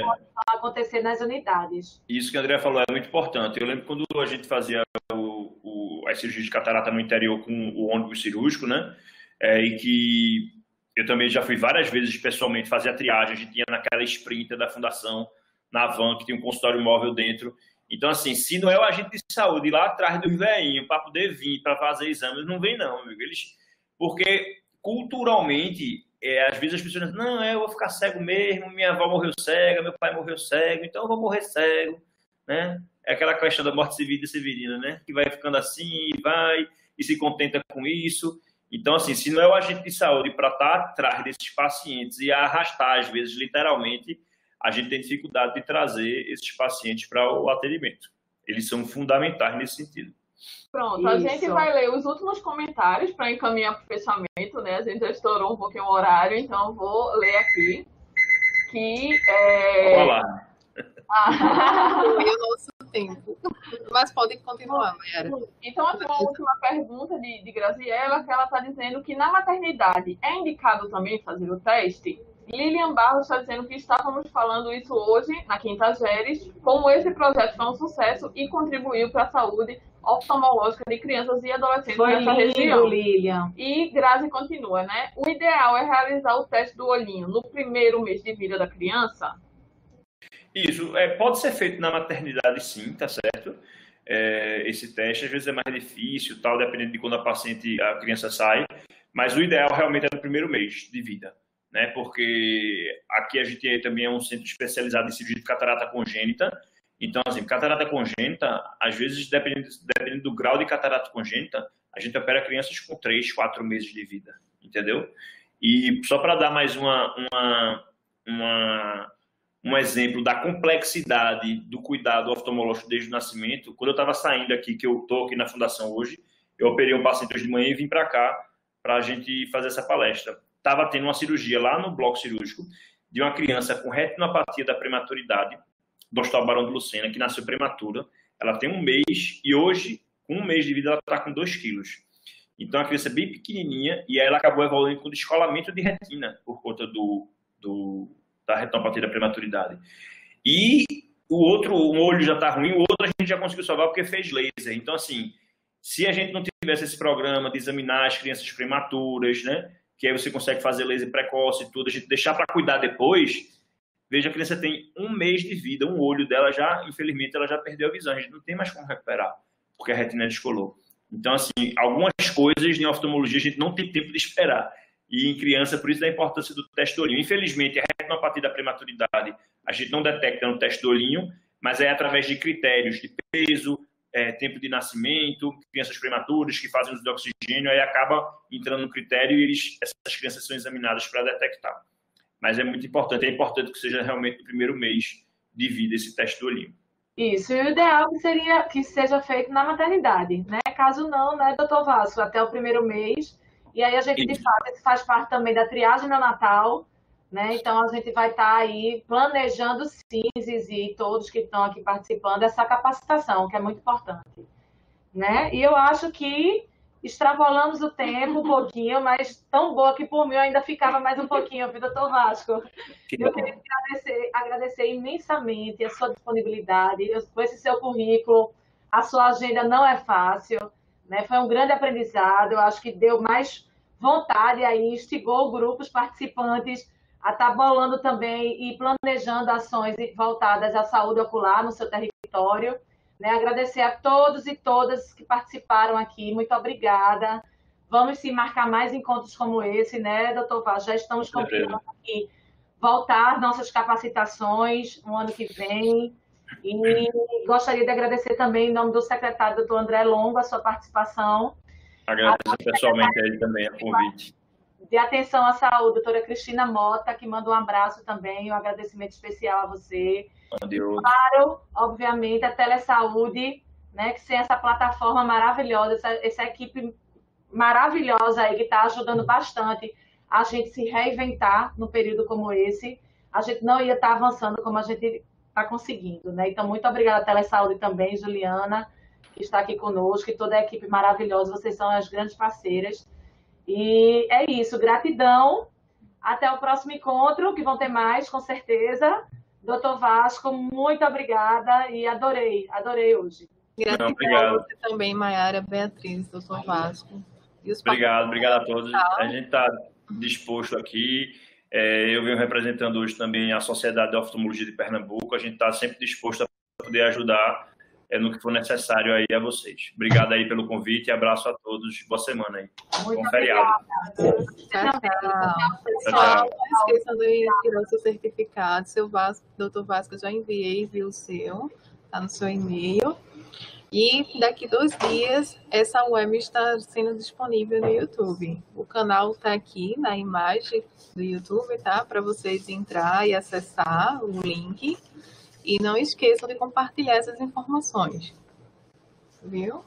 acontecer nas unidades. Isso que a André falou é muito importante. Eu lembro quando a gente fazia o, o, as cirurgias de catarata no interior com o ônibus cirúrgico, né? É, e que eu também já fui várias vezes pessoalmente fazer a triagem, a gente tinha naquela sprinter da fundação, na van, que tinha um consultório móvel dentro, então, assim, se não é o agente de saúde lá atrás dos velhinhos para poder vir para fazer exames, não vem não, amigo. Eles, porque culturalmente, é, às vezes as pessoas dizem, não, eu vou ficar cego mesmo, minha avó morreu cega, meu pai morreu cego, então eu vou morrer cego, né? É aquela questão da morte civil e severina, né? Que vai ficando assim e vai e se contenta com isso. Então, assim, se não é o agente de saúde para estar tá atrás desses pacientes e arrastar, às vezes, literalmente, a gente tem dificuldade de trazer esses pacientes para o atendimento. Eles são fundamentais nesse sentido. Pronto, Isso. a gente vai ler os últimos comentários para encaminhar para o fechamento, né? A gente já estourou um pouquinho o horário, então vou ler aqui. Que é. Olá. Ah. o nosso tempo. Mas podem continuar, Mayara. Então, a última pergunta de, de Graziela, que ela está dizendo que na maternidade é indicado também fazer o teste? Lilian Barros está dizendo que estávamos falando isso hoje, na Quinta Geres, como esse projeto foi um sucesso e contribuiu para a saúde oftalmológica de crianças e adolescentes foi nessa lindo, região. Lilian. E Grazi continua, né? O ideal é realizar o teste do olhinho no primeiro mês de vida da criança? Isso, é, pode ser feito na maternidade sim, tá certo? É, esse teste às vezes é mais difícil, tal, dependendo de quando a paciente, a criança sai, mas o ideal realmente é no primeiro mês de vida né? Porque aqui a gente também é um centro especializado em cirurgia de catarata congênita. Então, assim, catarata congênita, às vezes, dependendo, dependendo do grau de catarata congênita, a gente opera crianças com 3, 4 meses de vida, entendeu? E só para dar mais uma, uma, uma, um exemplo da complexidade do cuidado oftalmológico desde o nascimento, quando eu estava saindo aqui, que eu estou aqui na fundação hoje, eu operei um paciente hoje de manhã e vim para cá para a gente fazer essa palestra estava tendo uma cirurgia lá no bloco cirúrgico de uma criança com retinopatia da prematuridade, do Hospital Barão do Lucena, que nasceu prematura. Ela tem um mês e hoje, com um mês de vida, ela está com 2 quilos. Então, a criança é bem pequenininha e ela acabou evoluindo com descolamento de retina por conta do, do da retinopatia da prematuridade. E o outro, um olho já está ruim, o outro a gente já conseguiu salvar porque fez laser. Então, assim, se a gente não tivesse esse programa de examinar as crianças prematuras, né, que aí você consegue fazer laser precoce e tudo, a gente deixar para cuidar depois, veja a criança tem um mês de vida, um olho dela já, infelizmente, ela já perdeu a visão, a gente não tem mais como recuperar, porque a retina descolou. Então, assim, algumas coisas em oftalmologia a gente não tem tempo de esperar. E em criança, por isso da importância do teste do olhinho. Infelizmente, a retinopatia da prematuridade a gente não detecta no teste do olhinho, mas é através de critérios de peso, é, tempo de nascimento, crianças prematuras que fazem uso de oxigênio, aí acaba entrando no critério e eles, essas crianças são examinadas para detectar. Mas é muito importante, é importante que seja realmente no primeiro mês de vida esse teste do olhinho. Isso, e o ideal seria que seja feito na maternidade, né? Caso não, né, doutor Vasco, até o primeiro mês. E aí a gente, Isso. de fato, faz parte também da triagem neonatal, né? Então, a gente vai estar tá aí planejando, sim, Zizi, todos que estão aqui participando, essa capacitação, que é muito importante. Né? E eu acho que extravolamos o tempo um pouquinho, mas tão boa que por mim eu ainda ficava mais um pouquinho, viu, doutor Vasco? Que eu queria agradecer, agradecer imensamente a sua disponibilidade, com esse seu currículo, a sua agenda não é fácil, né? Foi um grande aprendizado, eu acho que deu mais vontade aí, instigou grupos participantes a estar tá bolando também e planejando ações voltadas à saúde ocular no seu território. Né? Agradecer a todos e todas que participaram aqui. Muito obrigada. Vamos se marcar mais encontros como esse, né, doutor Vaz? Já estamos combinando aqui voltar nossas capacitações no ano que vem. E gostaria de agradecer também, em nome do secretário doutor André Longo, a sua participação. Agradeço pessoalmente a ele também o convite. De atenção à saúde, doutora Cristina Mota, que manda um abraço também, um agradecimento especial a você. Claro, obviamente, a Telesaúde, né, que sem essa plataforma maravilhosa, essa, essa equipe maravilhosa aí que está ajudando bastante a gente se reinventar no período como esse, a gente não ia estar tá avançando como a gente está conseguindo, né? Então, muito obrigada, Telesaúde também, Juliana, que está aqui conosco, e toda a equipe maravilhosa, vocês são as grandes parceiras. E é isso, gratidão. Até o próximo encontro, que vão ter mais, com certeza. Doutor Vasco, muito obrigada e adorei, adorei hoje. Gratidão obrigado. a você também, Mayara Beatriz, doutor Vasco. obrigado, obrigado a todos. A gente está disposto aqui. É, eu venho representando hoje também a Sociedade de Oftalmologia de Pernambuco. A gente está sempre disposto a poder ajudar no que for necessário aí a vocês. Obrigado aí pelo convite e abraço a todos. Boa semana aí. Muito Bom feriado. Tchau, tchau. Pessoal, não esqueçam de tirar o seu certificado. Seu Vasco, doutor Vasco, já enviei, viu o seu. Está no seu e-mail. E daqui dois dias, essa web está sendo disponível no YouTube. O canal está aqui na imagem do YouTube, tá? Para vocês entrar e acessar o link. E não esqueçam de compartilhar essas informações. Viu?